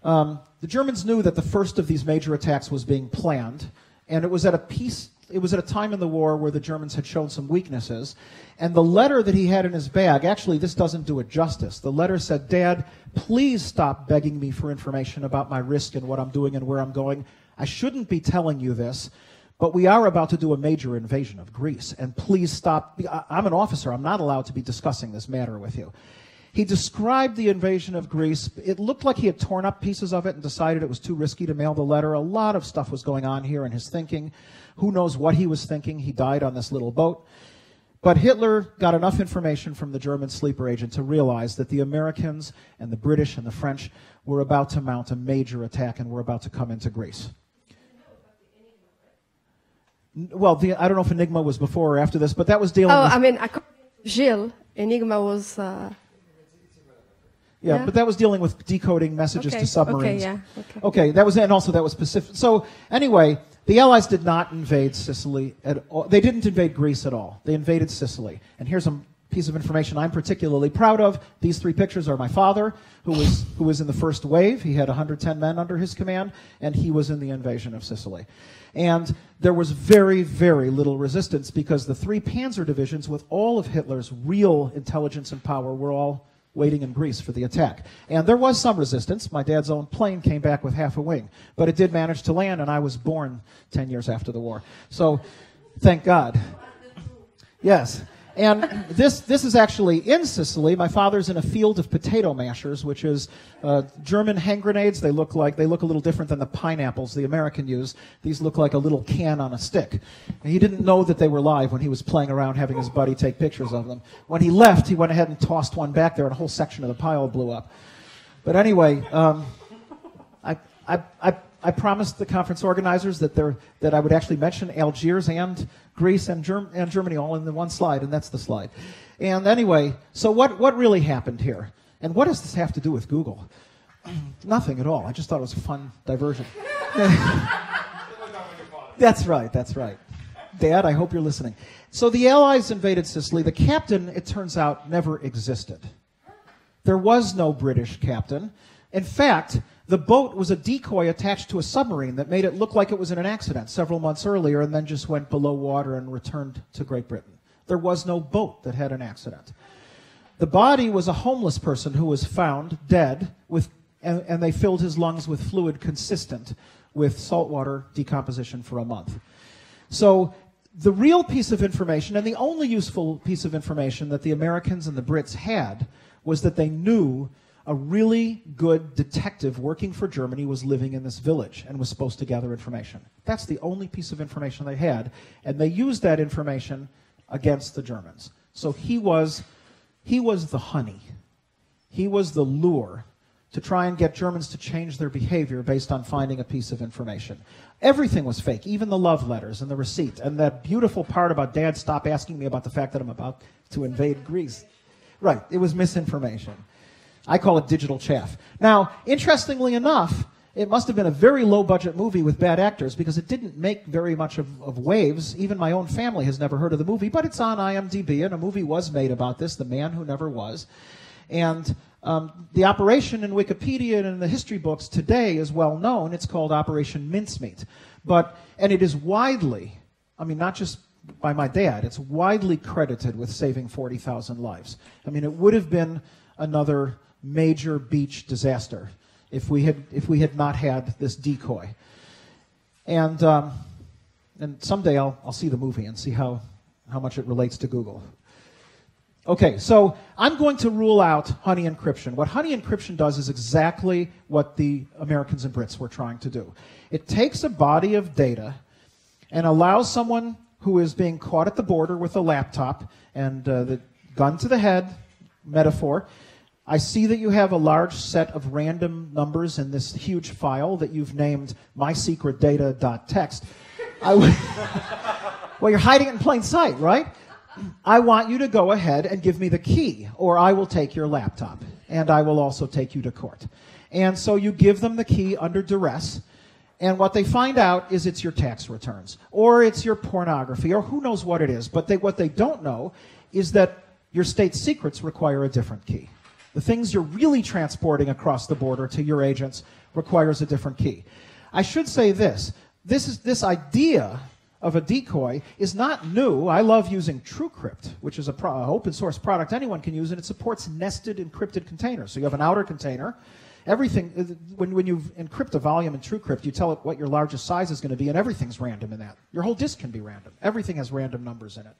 Um, the Germans knew that the first of these major attacks was being planned, and it was at a peace it was at a time in the war where the Germans had shown some weaknesses. And the letter that he had in his bag, actually, this doesn't do it justice. The letter said, Dad, please stop begging me for information about my risk and what I'm doing and where I'm going. I shouldn't be telling you this, but we are about to do a major invasion of Greece. And please stop. I'm an officer. I'm not allowed to be discussing this matter with you. He described the invasion of Greece. It looked like he had torn up pieces of it and decided it was too risky to mail the letter. A lot of stuff was going on here in his thinking. Who knows what he was thinking? He died on this little boat. But Hitler got enough information from the German sleeper agent to realize that the Americans and the British and the French were about to mount a major attack and were about to come into Greece. Well, the, I don't know if Enigma was before or after this, but that was dealing oh, with. I mean, Gilles, Enigma was. Uh, yeah, yeah, but that was dealing with decoding messages okay. to submarines. Okay, yeah. Okay. okay, that was, and also that was specific. So, anyway, the Allies did not invade Sicily at all. They didn't invade Greece at all. They invaded Sicily. And here's a piece of information I'm particularly proud of. These three pictures are my father, who was, who was in the first wave. He had 110 men under his command, and he was in the invasion of Sicily. And there was very, very little resistance because the three panzer divisions, with all of Hitler's real intelligence and power, were all waiting in Greece for the attack. And there was some resistance. My dad's own plane came back with half a wing, but it did manage to land, and I was born 10 years after the war. So thank God. Yes. And this, this is actually in Sicily. My father's in a field of potato mashers, which is uh, German hand grenades. They look like they look a little different than the pineapples the American use. These look like a little can on a stick. And he didn't know that they were live when he was playing around having his buddy take pictures of them. When he left, he went ahead and tossed one back there, and a whole section of the pile blew up. But anyway, um, I, I, I I promised the conference organizers that, there, that I would actually mention Algiers and Greece and, Germ- and Germany all in the one slide, and that's the slide. And anyway, so what, what really happened here? And what does this have to do with Google? Nothing at all. I just thought it was a fun diversion. that's right, that's right. Dad, I hope you're listening. So the Allies invaded Sicily. The captain, it turns out, never existed. There was no British captain. In fact, the boat was a decoy attached to a submarine that made it look like it was in an accident several months earlier and then just went below water and returned to Great Britain. There was no boat that had an accident. The body was a homeless person who was found dead with, and, and they filled his lungs with fluid consistent with saltwater decomposition for a month. So the real piece of information, and the only useful piece of information that the Americans and the Brits had, was that they knew a really good detective working for Germany was living in this village and was supposed to gather information. That's the only piece of information they had, and they used that information against the Germans. So he was, he was the honey. He was the lure to try and get Germans to change their behavior based on finding a piece of information. Everything was fake, even the love letters and the receipt. And that beautiful part about Dad, stop asking me about the fact that I'm about to invade Greece. Right, it was misinformation. I call it digital chaff. Now, interestingly enough, it must have been a very low budget movie with bad actors because it didn't make very much of, of, waves. Even my own family has never heard of the movie, but it's on IMDb, and a movie was made about this, The Man Who Never Was. And um, the operation in Wikipedia and in the history books today is well known. It's called Operation Mincemeat. But, and it is widely, I mean, not just by my dad, it's widely credited with saving 40,000 lives. I mean, it would have been another major beach disaster if we had if we had not had this decoy. And um, and someday I'll I'll see the movie and see how how much it relates to Google. Okay, so I'm going to rule out honey encryption. What honey encryption does is exactly what the Americans and Brits were trying to do. It takes a body of data and allows someone who is being caught at the border with a laptop and uh, the gun to the head metaphor I see that you have a large set of random numbers in this huge file that you've named mysecretdata.txt. I w- well, you're hiding it in plain sight, right? I want you to go ahead and give me the key, or I will take your laptop, and I will also take you to court. And so you give them the key under duress, and what they find out is it's your tax returns, or it's your pornography, or who knows what it is. But they, what they don't know is that your state secrets require a different key. The things you're really transporting across the border to your agents requires a different key. I should say this. This is this idea of a decoy is not new. I love using TrueCrypt, which is a pro- open source product anyone can use, and it supports nested encrypted containers. So you have an outer container. Everything, uh, when, when you encrypt a volume in TrueCrypt, you tell it what your largest size is going to be, and everything's random in that. Your whole disk can be random. Everything has random numbers in it.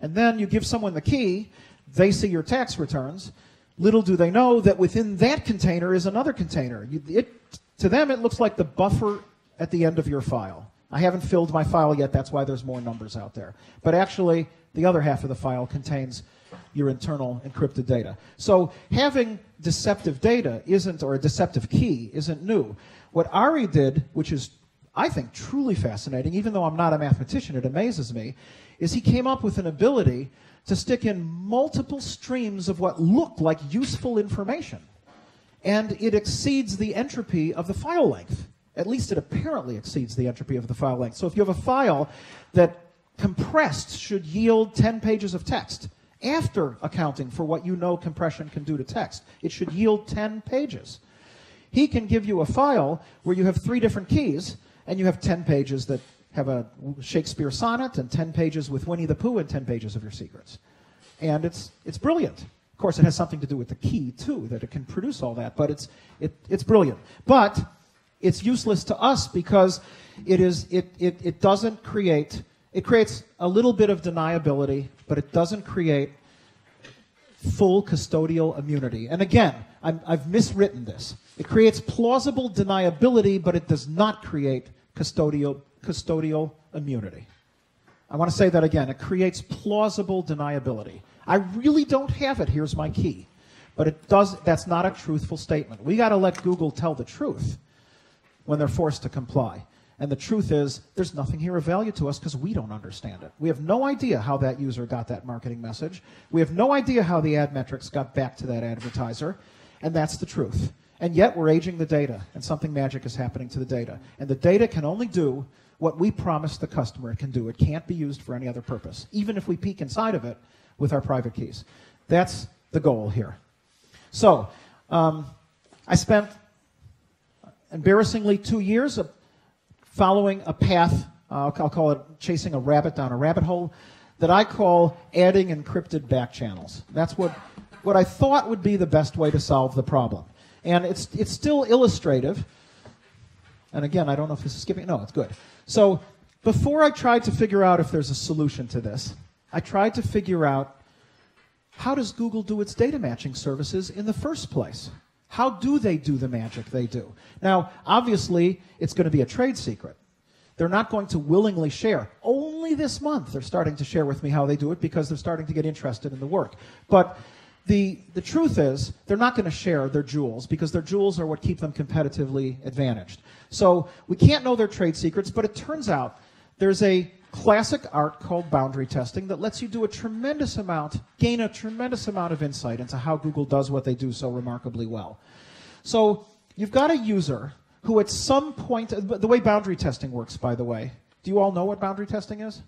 And then you give someone the key, they see your tax returns, Little do they know that within that container is another container. You, it, to them, it looks like the buffer at the end of your file. I haven't filled my file yet, that's why there's more numbers out there. But actually, the other half of the file contains your internal encrypted data. So having deceptive data isn't, or a deceptive key, isn't new. What Ari did, which is, I think, truly fascinating, even though I'm not a mathematician, it amazes me, is he came up with an ability to stick in multiple streams of what looked like useful information. And it exceeds the entropy of the file length. At least it apparently exceeds the entropy of the file length. So if you have a file that compressed should yield 10 pages of text, after accounting for what you know compression can do to text, it should yield 10 pages. He can give you a file where you have three different keys, and you have 10 pages that have a Shakespeare sonnet and 10 pages with Winnie the Pooh and 10 pages of your secrets. And it's, it's brilliant. Of course, it has something to do with the key, too, that it can produce all that, but it's, it, it's brilliant. But it's useless to us because it, is, it, it, it doesn't create It creates a little bit of deniability, but it doesn't create full custodial immunity. And again, i have miswritten this. It creates plausible deniability, but it does not create custodial, custodial immunity. I want to say that again. It creates plausible deniability. I really don't have it. Here's my key. But it does, that's not a truthful statement. We got to let Google tell the truth when they're forced to comply. And the truth is, there's nothing here of value to us because we don't understand it. We have no idea how that user got that marketing message. We have no idea how the ad metrics got back to that advertiser. And that's the truth. And yet we're aging the data, and something magic is happening to the data. And the data can only do what we promise the customer it can do. It can't be used for any other purpose, even if we peek inside of it with our private keys. That's the goal here. So, um, I spent embarrassingly two years of following a path, uh, I'll call it chasing a rabbit down a rabbit hole, that I call adding encrypted back channels. That's what, what I thought would be the best way to solve the problem. And it's, it's still illustrative. And again, I don't know if this is skipping. No, it's good. So before I tried to figure out if there's a solution to this, I tried to figure out how does Google do its data matching services in the first place? How do they do the magic they do? Now, obviously, it's going to be a trade secret. They're not going to willingly share. Only this month they're starting to share with me how they do it because they're starting to get interested in the work. But the, the truth is, they're not going to share their jewels because their jewels are what keep them competitively advantaged. So we can't know their trade secrets, but it turns out there's a classic art called boundary testing that lets you do a tremendous amount, gain a tremendous amount of insight into how Google does what they do so remarkably well. So you've got a user who at some point, the way boundary testing works, by the way, do you all know what boundary testing is?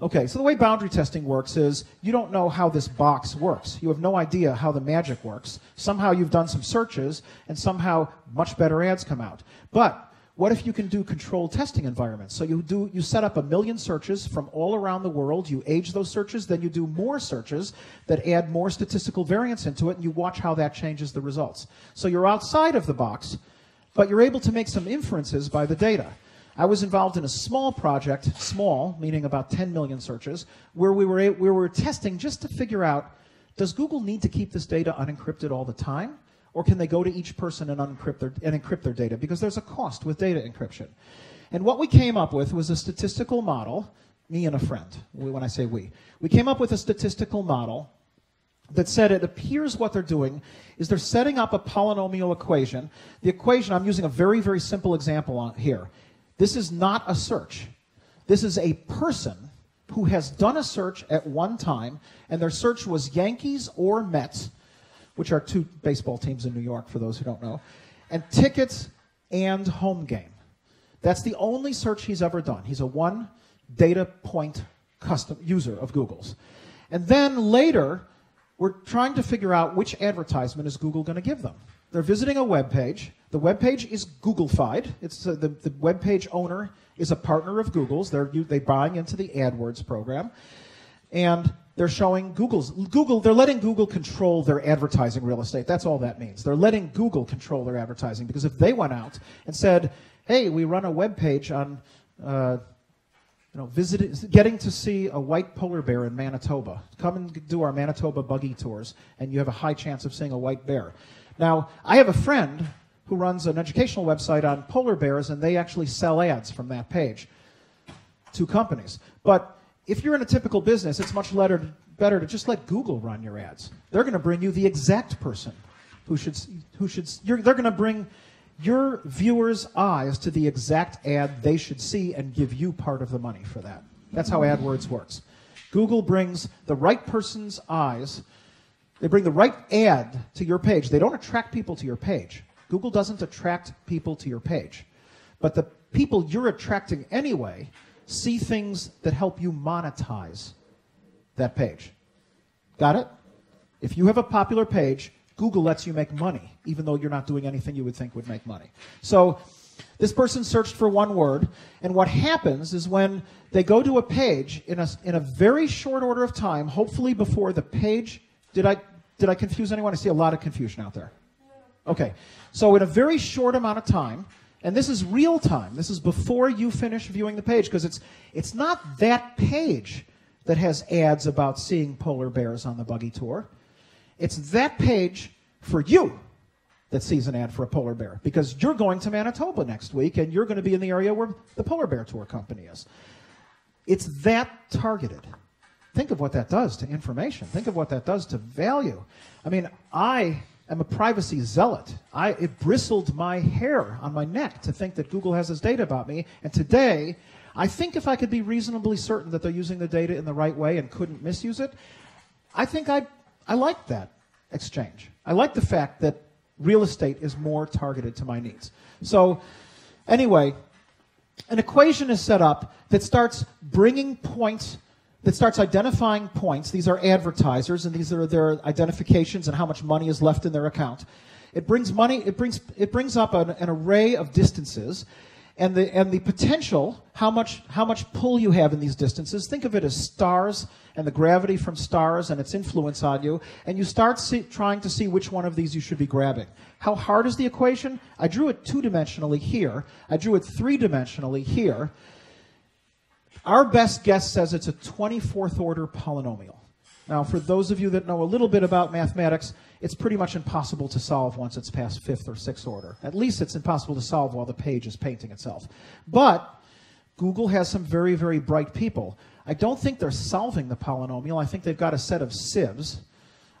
Okay, so the way boundary testing works is you don't know how this box works. You have no idea how the magic works. Somehow you've done some searches, and somehow much better ads come out. But what if you can do controlled testing environments? So you do you set up a million searches from all around the world, you age those searches, then you do more searches that add more statistical variance into it, and you watch how that changes the results. So you're outside of the box, but you're able to make some inferences by the data. I was involved in a small project, small, meaning about 10 million searches, where we were, we were testing just to figure out does Google need to keep this data unencrypted all the time? Or can they go to each person and unencrypt their, and encrypt their data? Because there's a cost with data encryption. And what we came up with was a statistical model, me and a friend, when I say we. We came up with a statistical model that said it appears what they're doing is they're setting up a polynomial equation. The equation, I'm using a very, very simple example here. This is not a search. This is a person who has done a search at one time, and their search was Yankees or Mets, which are two baseball teams in New York, for those who don't know, and tickets and home game. That's the only search he's ever done. He's a one data point custom user of Google's. And then later, we're trying to figure out which advertisement is Google going to give them. They're visiting a web page. The web page is Googlefied. It's uh, the, the web page owner is a partner of Google's. They're they buying into the AdWords program, and they're showing Google's Google. They're letting Google control their advertising real estate. That's all that means. They're letting Google control their advertising because if they went out and said, "Hey, we run a web page on." Uh, you know, visiting, getting to see a white polar bear in Manitoba. Come and do our Manitoba buggy tours, and you have a high chance of seeing a white bear. Now, I have a friend who runs an educational website on polar bears, and they actually sell ads from that page to companies. But if you're in a typical business, it's much better, better to just let Google run your ads. They're going to bring you the exact person who should, who should they're going to bring your viewers' eyes to the exact ad they should see and give you part of the money for that. That's how AdWords works. Google brings the right person's eyes, they bring the right ad to your page. They don't attract people to your page. Google doesn't attract people to your page. But the people you're attracting anyway see things that help you monetize that page. Got it? If you have a popular page, Google lets you make money, even though you're not doing anything you would think would make money. So this person searched for one word, and what happens is when they go to a page in a, in a very short order of time, hopefully before the page, did I, did I confuse anyone? I see a lot of confusion out there. Okay. So in a very short amount of time, And this is real time. This is before you finish viewing the page because it's, it's not that page that has ads about seeing polar bears on the buggy tour. It's that page for you that sees an ad for a polar bear because you're going to Manitoba next week and you're going to be in the area where the polar bear tour company is. It's that targeted. Think of what that does to information. Think of what that does to value. I mean, I am a privacy zealot. I, it bristled my hair on my neck to think that Google has this data about me. And today, I think if I could be reasonably certain that they're using the data in the right way and couldn't misuse it, I think I, I like that exchange. I like the fact that real estate is more targeted to my needs. So, anyway, an equation is set up that starts bringing points that starts identifying points. These are advertisers, and these are their identifications and how much money is left in their account. It brings money. It brings it brings up an, an array of distances, and the and the potential how much how much pull you have in these distances. Think of it as stars and the gravity from stars and its influence on you, and you start see, trying to see which one of these you should be grabbing. How hard is the equation? I drew it two dimensionally here. I drew it three dimensionally here. Our best guess says it's a 24th order polynomial. Now, for those of you that know a little bit about mathematics, it's pretty much impossible to solve once it's past fifth or sixth order. At least it's impossible to solve while the page is painting itself. But Google has some very, very bright people. I don't think they're solving the polynomial. I think they've got a set of sieves,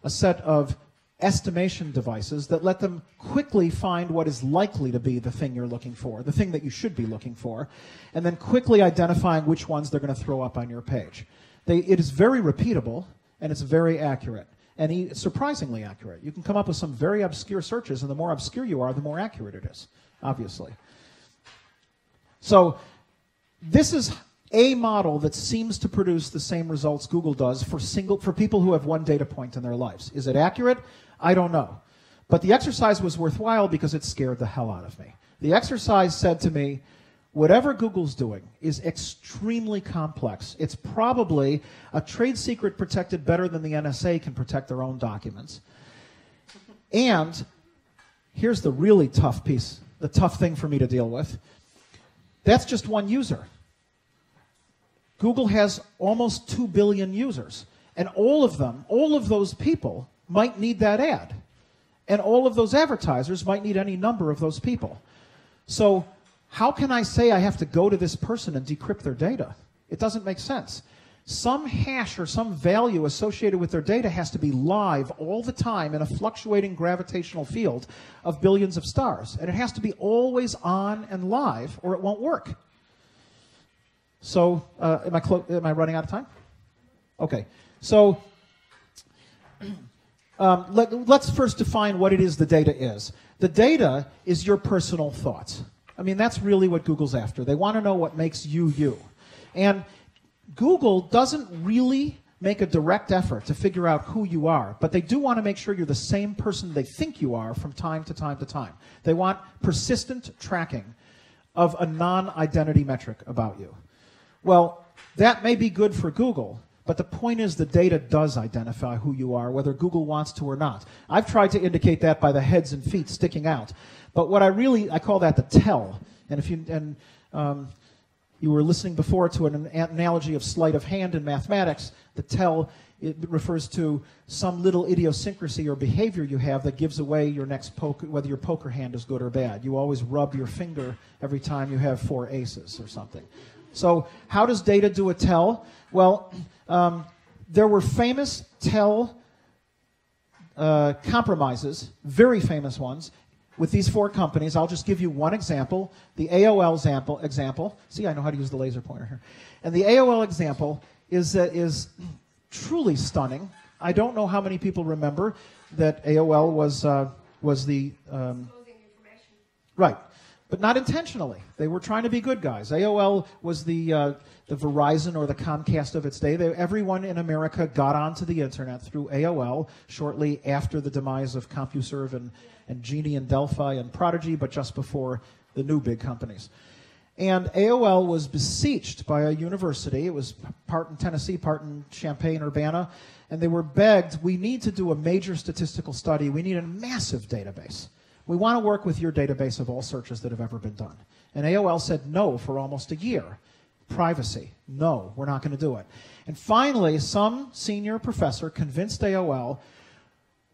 a set of estimation devices that let them quickly find what is likely to be the thing you're looking for, the thing that you should be looking for, and then quickly identifying which ones they're going to throw up on your page. They, it is very repeatable and it's very accurate and he, surprisingly accurate. You can come up with some very obscure searches, and the more obscure you are, the more accurate it is, obviously. So, this is a model that seems to produce the same results Google does for single for people who have one data point in their lives. Is it accurate? I don't know. But the exercise was worthwhile because it scared the hell out of me. The exercise said to me, whatever Google's doing is extremely complex. It's probably a trade secret protected better than the NSA can protect their own documents. And here's the really tough piece, the tough thing for me to deal with. That's just one user. Google has almost 2 billion users. And all of them, all of those people might need that ad. And all of those advertisers might need any number of those people. So, how can I say I have to go to this person and decrypt their data? It doesn't make sense. Some hash or some value associated with their data has to be live all the time in a fluctuating gravitational field of billions of stars. And it has to be always on and live, or it won't work. So, uh, am, I am I running out of time? Okay. So, um, let, us first define what it is the data is. The data is your personal thoughts. I mean, that's really what Google's after. They want to know what makes you you. And Google doesn't really make a direct effort to figure out who you are, but they do want to make sure you're the same person they think you are from time to time to time. They want persistent tracking of a non identity metric about you. Well, that may be good for Google, but the point is the data does identify who you are, whether Google wants to or not. I've tried to indicate that by the heads and feet sticking out. But what I really, I call that the tell. And if you, and, um, you were listening before to an analogy of sleight of hand in mathematics. The tell it refers to some little idiosyncrasy or behavior you have that gives away your next poker, whether your poker hand is good or bad. You always rub your finger every time you have four aces or something. So, how does data do a tell? Well, um, there were famous tell uh, compromises, very famous ones, with these four companies. I'll just give you one example the AOL example. example. See, I know how to use the laser pointer here. And the AOL example is, uh, is truly stunning. I don't know how many people remember that AOL was, uh, was the. Um, right but not intentionally. They were trying to be good guys. AOL was the, uh, the Verizon or the Comcast of its day. They, everyone in America got onto the internet through AOL shortly after the demise of CompuServe and, and Genie and Delphi and Prodigy, but just before the new big companies. And AOL was beseeched by a university. It was part in Tennessee, part in Champaign, Urbana. And they were begged, we need to do a major statistical study. We need a massive database. We want to work with your database of all searches that have ever been done. And AOL said no for almost a year. Privacy. No, we're not going to do it. And finally, some senior professor convinced AOL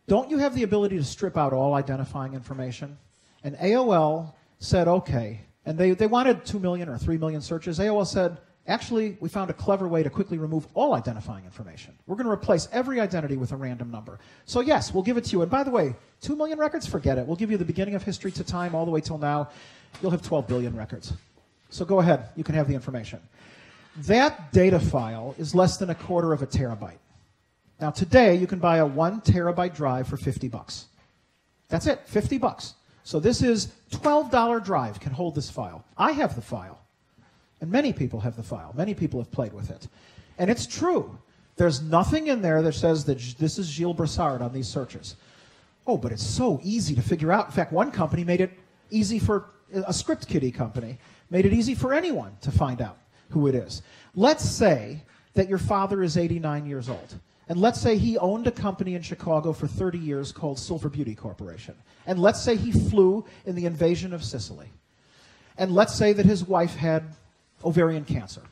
don't you have the ability to strip out all identifying information? And AOL said, okay. And they, they wanted 2 million or 3 million searches. AOL said, actually, we found a clever way to quickly remove all identifying information. We're going to replace every identity with a random number. So, yes, we'll give it to you. And by the way, 2 million records, forget it. We'll give you the beginning of history to time all the way till now. You'll have 12 billion records. So, go ahead. You can have the information. That data file is less than a quarter of a terabyte. Now, today, you can buy a one terabyte drive for 50 bucks. That's it, 50 bucks. So this is $12 drive can hold this file. I have the file. And many people have the file. Many people have played with it. And it's true. There's nothing in there that says that this is Gilles Brassard on these searches. Oh, but it's so easy to figure out. In fact, one company made it easy for a script kiddie company, made it easy for anyone to find out who it is. Let's say that your father is 89 years old. And let's say he owned a company in Chicago for 30 years called Silver Beauty Corporation. And let's say he flew in the invasion of Sicily. And let's say that his wife had ovarian cancer.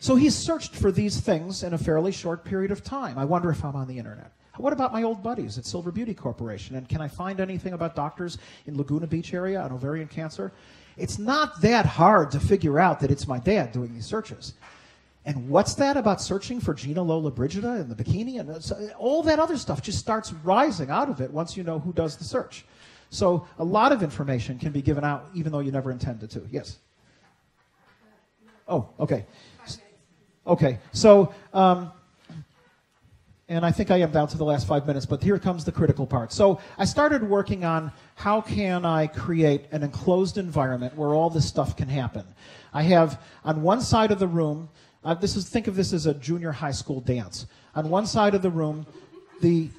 So he searched for these things in a fairly short period of time. I wonder if I'm on the internet. What about my old buddies at Silver Beauty Corporation? And can I find anything about doctors in Laguna Beach area on ovarian cancer? It's not that hard to figure out that it's my dad doing these searches. And what's that about searching for Gina Lollobrigida in the bikini? And uh, all that other stuff just starts rising out of it once you know who does the search. So a lot of information can be given out even though you never intended to. Yes? Oh, okay. Okay, so, um, and I think I am down to the last five minutes, but here comes the critical part. So I started working on how can I create an enclosed environment where all this stuff can happen. I have on one side of the room uh, this is think of this as a junior high school dance. On one side of the room, the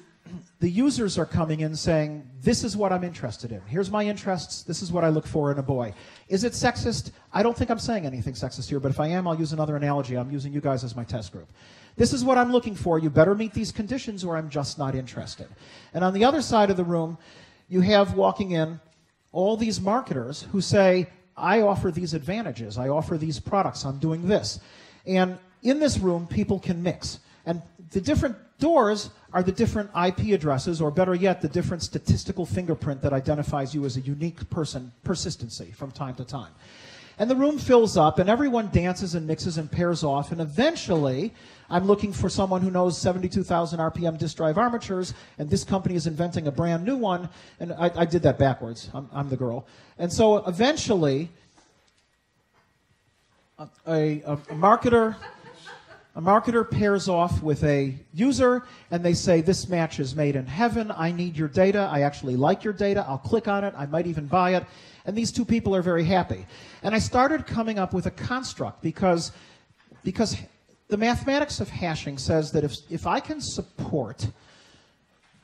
the users are coming in saying, This is what I'm interested in. Here's my interests. This is what I look for in a boy. Is it sexist? I don't think I'm saying anything sexist here, but if I am, I'll use another analogy. I'm using you guys as my test group. This is what I'm looking for. You better meet these conditions or I'm just not interested. And on the other side of the room, you have walking in all these marketers who say, I offer these advantages. I offer these products. I'm doing this. And in this room, people can mix. And the different doors are the different IP addresses, or better yet, the different statistical fingerprint that identifies you as a unique person, persistency from time to time. And the room fills up, and everyone dances and mixes and pairs off, and eventually, I'm looking for someone who knows 72,000 RPM disk drive armatures, and this company is inventing a brand new one, and I, I did that backwards. I'm, I'm the girl. And so eventually, a, a, a marketer a marketer pairs off with a user and they say, This match is made in heaven. I need your data. I actually like your data. I'll click on it. I might even buy it. And these two people are very happy. And I started coming up with a construct because, because the mathematics of hashing says that if, if I can support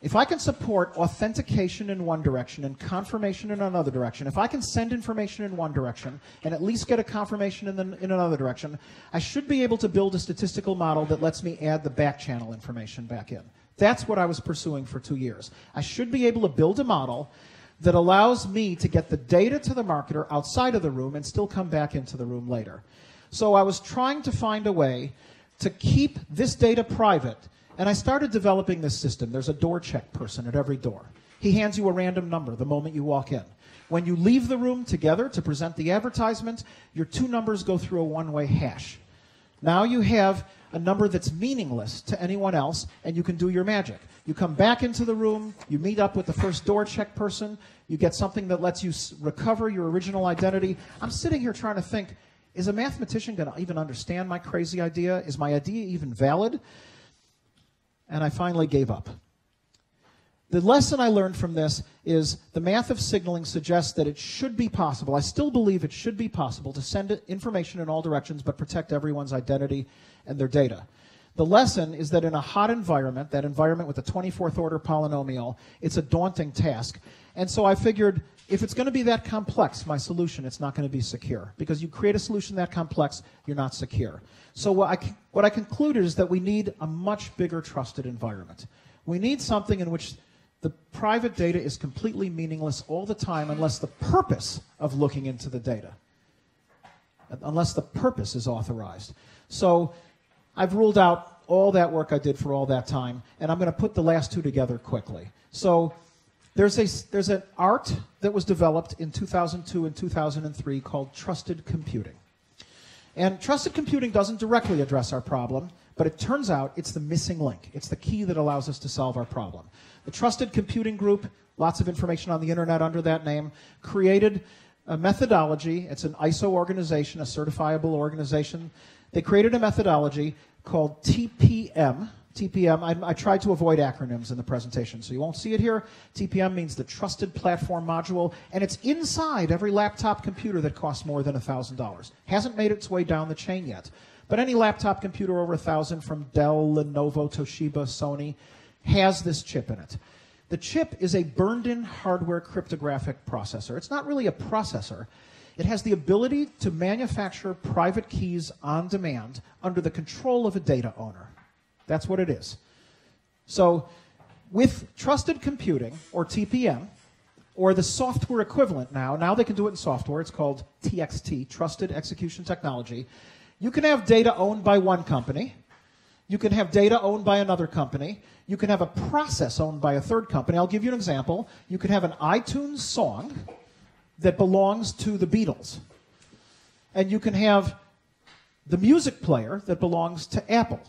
if I can support authentication in one direction and confirmation in another direction, if I can send information in one direction and at least get a confirmation in, the, in another direction, I should be able to build a statistical model that lets me add the back channel information back in. That's what I was pursuing for two years. I should be able to build a model that allows me to get the data to the marketer outside of the room and still come back into the room later. So I was trying to find a way to keep this data private and I started developing this system. There's a door check person at every door. He hands you a random number the moment you walk in. When you leave the room together to present the advertisement, your two numbers go through a one way hash. Now you have a number that's meaningless to anyone else, and you can do your magic. You come back into the room, you meet up with the first door check person, you get something that lets you recover your original identity. I'm sitting here trying to think is a mathematician going to even understand my crazy idea? Is my idea even valid? And I finally gave up. The lesson I learned from this is the math of signaling suggests that it should be possible. I still believe it should be possible to send information in all directions but protect everyone's identity and their data. The lesson is that in a hot environment, that environment with a 24th order polynomial, it's a daunting task. And so I figured if it's going to be that complex, my solution, it's not going to be secure. Because you create a solution that complex, you're not secure. So what I, what I concluded is that we need a much bigger trusted environment. We need something in which the private data is completely meaningless all the time unless the purpose of looking into the data, unless the purpose is authorized. So I've ruled out all that work I did for all that time, and I'm going to put the last two together quickly. So there's, a, there's an art that was developed in 2002 and 2003 called trusted computing. And trusted computing doesn't directly address our problem, but it turns out it's the missing link. It's the key that allows us to solve our problem. The Trusted Computing Group, lots of information on the internet under that name, created a methodology. It's an ISO organization, a certifiable organization. They created a methodology called TPM. TPM, I, I, tried to avoid acronyms in the presentation, so you won't see it here. TPM means the Trusted Platform Module, and it's inside every laptop computer that costs more than $1,000. Hasn't made its way down the chain yet. But any laptop computer over 1,000 from Dell, Lenovo, Toshiba, Sony has this chip in it. The chip is a burned in hardware cryptographic processor. It's not really a processor. It has the ability to manufacture private keys on demand under the control of a data owner. That's what it is. So, with trusted computing, or TPM, or the software equivalent now, now they can do it in software, it's called TXT, Trusted Execution Technology. You can have data owned by one company, you can have data owned by another company, you can have a process owned by a third company. I'll give you an example. You can have an iTunes song that belongs to the Beatles, and you can have the music player that belongs to Apple.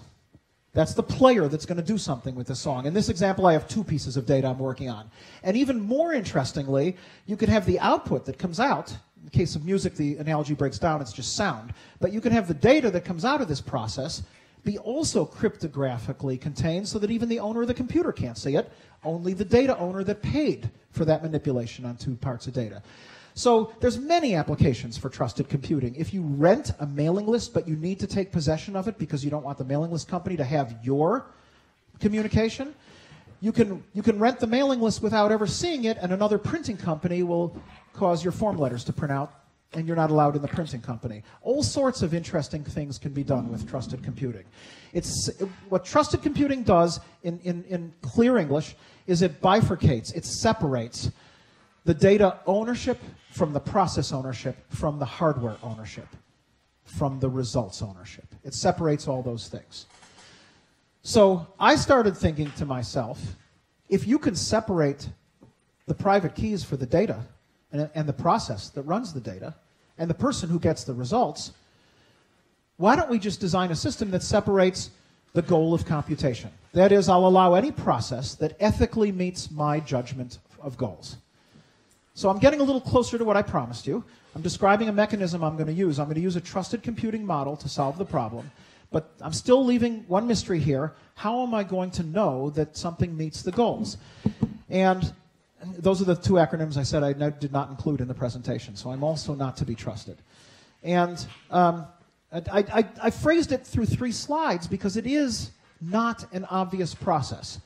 That's the player that's going to do something with the song. In this example, I have two pieces of data I'm working on. And even more interestingly, you can have the output that comes out. In the case of music, the analogy breaks down, it's just sound. But you can have the data that comes out of this process be also cryptographically contained so that even the owner of the computer can't see it, only the data owner that paid for that manipulation on two parts of data. So there's many applications for trusted computing. If you rent a mailing list, but you need to take possession of it because you don't want the mailing list company to have your communication, you can, you can rent the mailing list without ever seeing it, and another printing company will cause your form letters to print out, and you're not allowed in the printing company. All sorts of interesting things can be done with trusted computing. It's, what trusted computing does in, in, in clear English is it bifurcates, it separates the data ownership from the process ownership, from the hardware ownership, from the results ownership. It separates all those things. So I started thinking to myself, if you can separate the private keys for the data and, and, the process that runs the data and the person who gets the results, why don't we just design a system that separates the goal of computation? That is, I'll allow any process that ethically meets my judgment of goals. So I'm getting a little closer to what I promised you. I'm describing a mechanism I'm going to use. I'm going to use a trusted computing model to solve the problem. But I'm still leaving one mystery here. How am I going to know that something meets the goals? And those are the two acronyms I said I did not include in the presentation. So I'm also not to be trusted. And um, I, I, I phrased it through three slides because it is not an obvious process.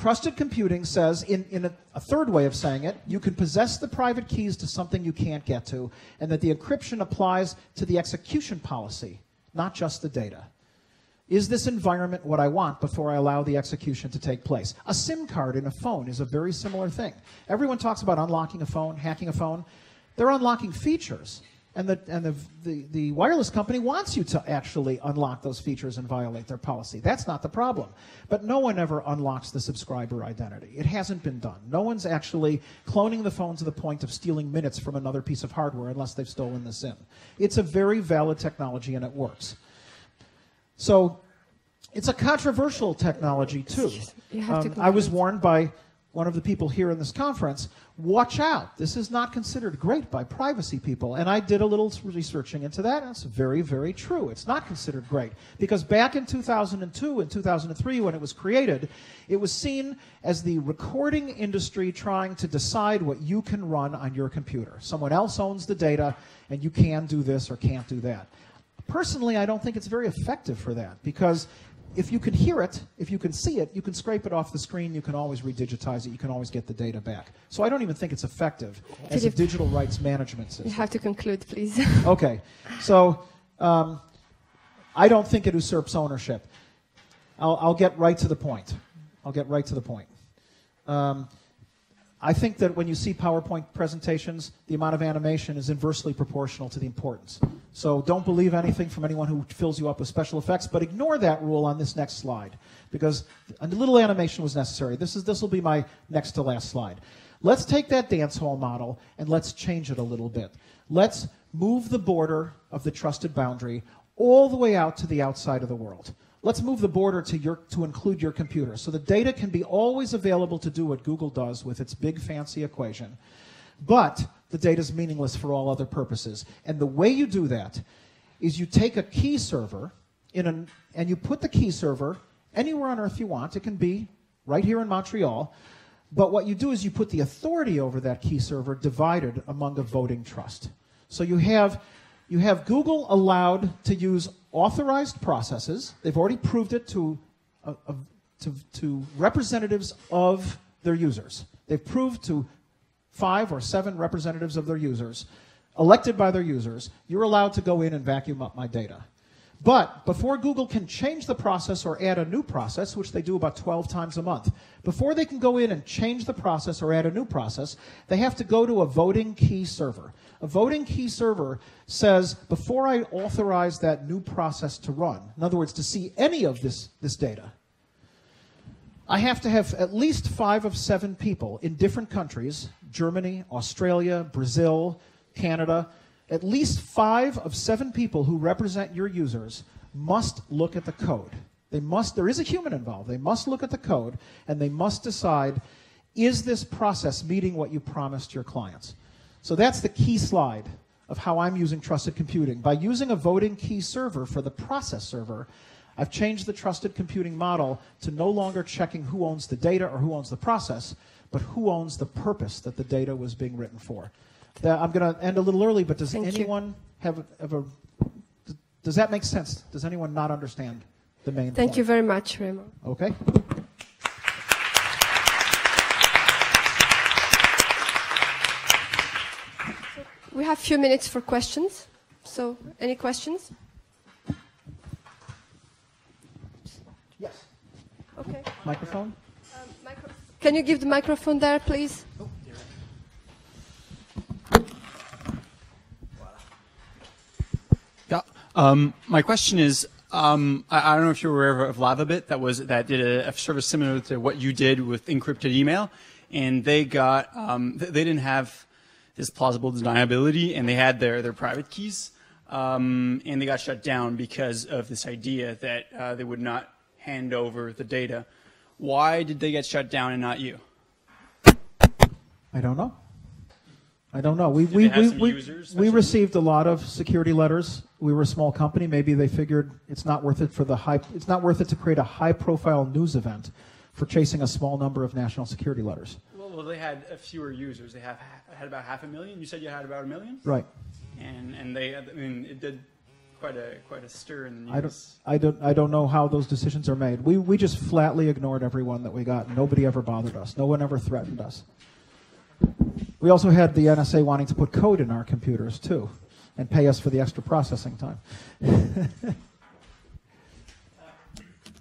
Trusted computing says, in, in a, a, third way of saying it, you can possess the private keys to something you can't get to, and that the encryption applies to the execution policy, not just the data. Is this environment what I want before I allow the execution to take place? A SIM card in a phone is a very similar thing. Everyone talks about unlocking a phone, hacking a phone. They're unlocking features. And, the, and the, the, the, wireless company wants you to actually unlock those features and violate their policy. That's not the problem. But no one ever unlocks the subscriber identity. It hasn't been done. No one's actually cloning the phone to the point of stealing minutes from another piece of hardware unless they've stolen the SIM. It's a very valid technology and it works. So it's a controversial technology, too. Um, I was warned by one of the people here in this conference, watch out. This is not considered great by privacy people. And I did a little researching into that, and it's very, very true. It's not considered great. Because back in 2002 and 2003, when it was created, it was seen as the recording industry trying to decide what you can run on your computer. Someone else owns the data, and you can do this or can't do that. Personally, I don't think it's very effective for that because if you can hear it, if you can see it, you can scrape it off the screen, you can always redigitize it, you can always get the data back. So I don't even think it's effective as a digital rights management system. You have to conclude, please. okay. So um, I don't think it usurps ownership. I'll, I'll, get right to the point. I'll get right to the point. Um, I think that when you see PowerPoint presentations, the amount of animation is inversely proportional to the importance. So don't believe anything from anyone who fills you up with special effects, but ignore that rule on this next slide because a little animation was necessary. This is this will be my next to last slide. Let's take that dance hall model and let's change it a little bit. Let's move the border of the trusted boundary all the way out to the outside of the world. Let's move the border to, your, to include your computer. So the data can be always available to do what Google does with its big fancy equation. But the data is meaningless for all other purposes. And the way you do that is you take a key server in an, and you put the key server anywhere on earth you want. It can be right here in Montreal. But what you do is you put the authority over that key server divided among a voting trust. So you have you have Google allowed to use authorized processes. They've already proved it to, uh, uh, to, to representatives of their users. They've proved to five or seven representatives of their users, elected by their users, you're allowed to go in and vacuum up my data. But before Google can change the process or add a new process, which they do about 12 times a month, before they can go in and change the process or add a new process, they have to go to a voting key server. A voting key server says, before I authorize that new process to run, in other words, to see any of this, this data, I have to have at least five of seven people in different countries Germany, Australia, Brazil, Canada at least five of seven people who represent your users must look at the code. They must, there is a human involved. They must look at the code and they must decide is this process meeting what you promised your clients? So that's the key slide of how I'm using trusted computing. By using a voting key server for the process server, I've changed the trusted computing model to no longer checking who owns the data or who owns the process, but who owns the purpose that the data was being written for. I'm going to end a little early, but does Thank anyone have, have a, does that make sense? Does anyone not understand the main Thank point? you very much, Remo. Okay. We have a few minutes for questions. So, any questions? Yes. Okay. Microphone? Um, micro Can you give the microphone there, please? Oh. Um, my question is, um, I, I, don't know if you're aware of Lavabit that was that did a, a, service similar to what you did with encrypted email, and they got um, th- they didn't have this plausible deniability, and they had their their private keys, um, and they got shut down because of this idea that uh, they would not hand over the data. Why did they get shut down and not you? I don't know. I don't know. We we we, we, we received a lot of security letters. We were a small company. Maybe they figured it's not worth it for the high. It's not worth it to create a high-profile news event for chasing a small number of national security letters. Well, well, they had fewer users. They have had about half a million. You said you had about a million. Right. And and they, I mean, it did quite a quite a stir in the news. I don't, I don't, I don't know how those decisions are made. We we just flatly ignored everyone that we got. Nobody ever bothered us. No one ever threatened us. We also had the NSA wanting to put code in our computers too, and pay us for the extra processing time. uh,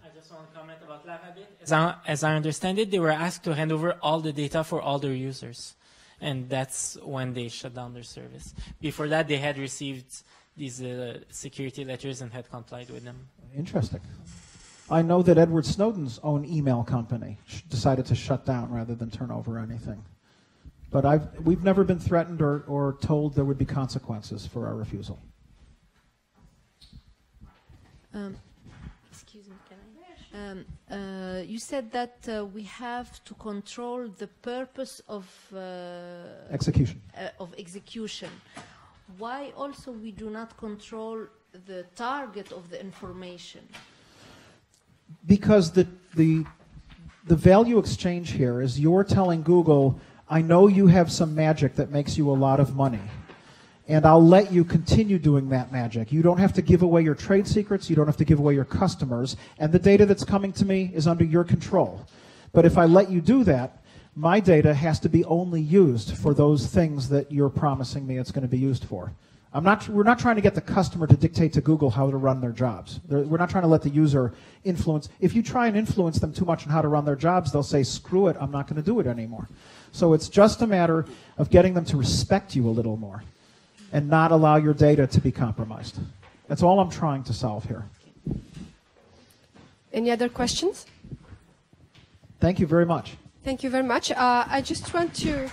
I just want to comment about Lavabit. As I, as I understand it, they were asked to hand over all the data for all their users, and that's when they shut down their service. Before that, they had received these uh, security letters and had complied with them. Interesting. I know that Edward Snowden's own email company decided to shut down rather than turn over anything. But I've, we've never been threatened or, or told there would be consequences for our refusal. Um, excuse me, can I? Um, uh, you said that uh, we have to control the purpose of uh, execution. Uh, of execution. Why also we do not control the target of the information? Because the the the value exchange here is you're telling Google I know you have some magic that makes you a lot of money. And I'll let you continue doing that magic. You don't have to give away your trade secrets. You don't have to give away your customers. And the data that's coming to me is under your control. But if I let you do that, my data has to be only used for those things that you're promising me it's going to be used for. I'm not, we're not trying to get the customer to dictate to Google how to run their jobs. They're- we're not trying to let the user influence. If you try and influence them too much on how to run their jobs, they'll say, screw it, I'm not going to do it anymore. So it's just a matter of getting them to respect you a little more and not allow your data to be compromised. That's all I'm trying to solve here. Any other questions? Thank you very much. Thank you very much. Uh, I just want to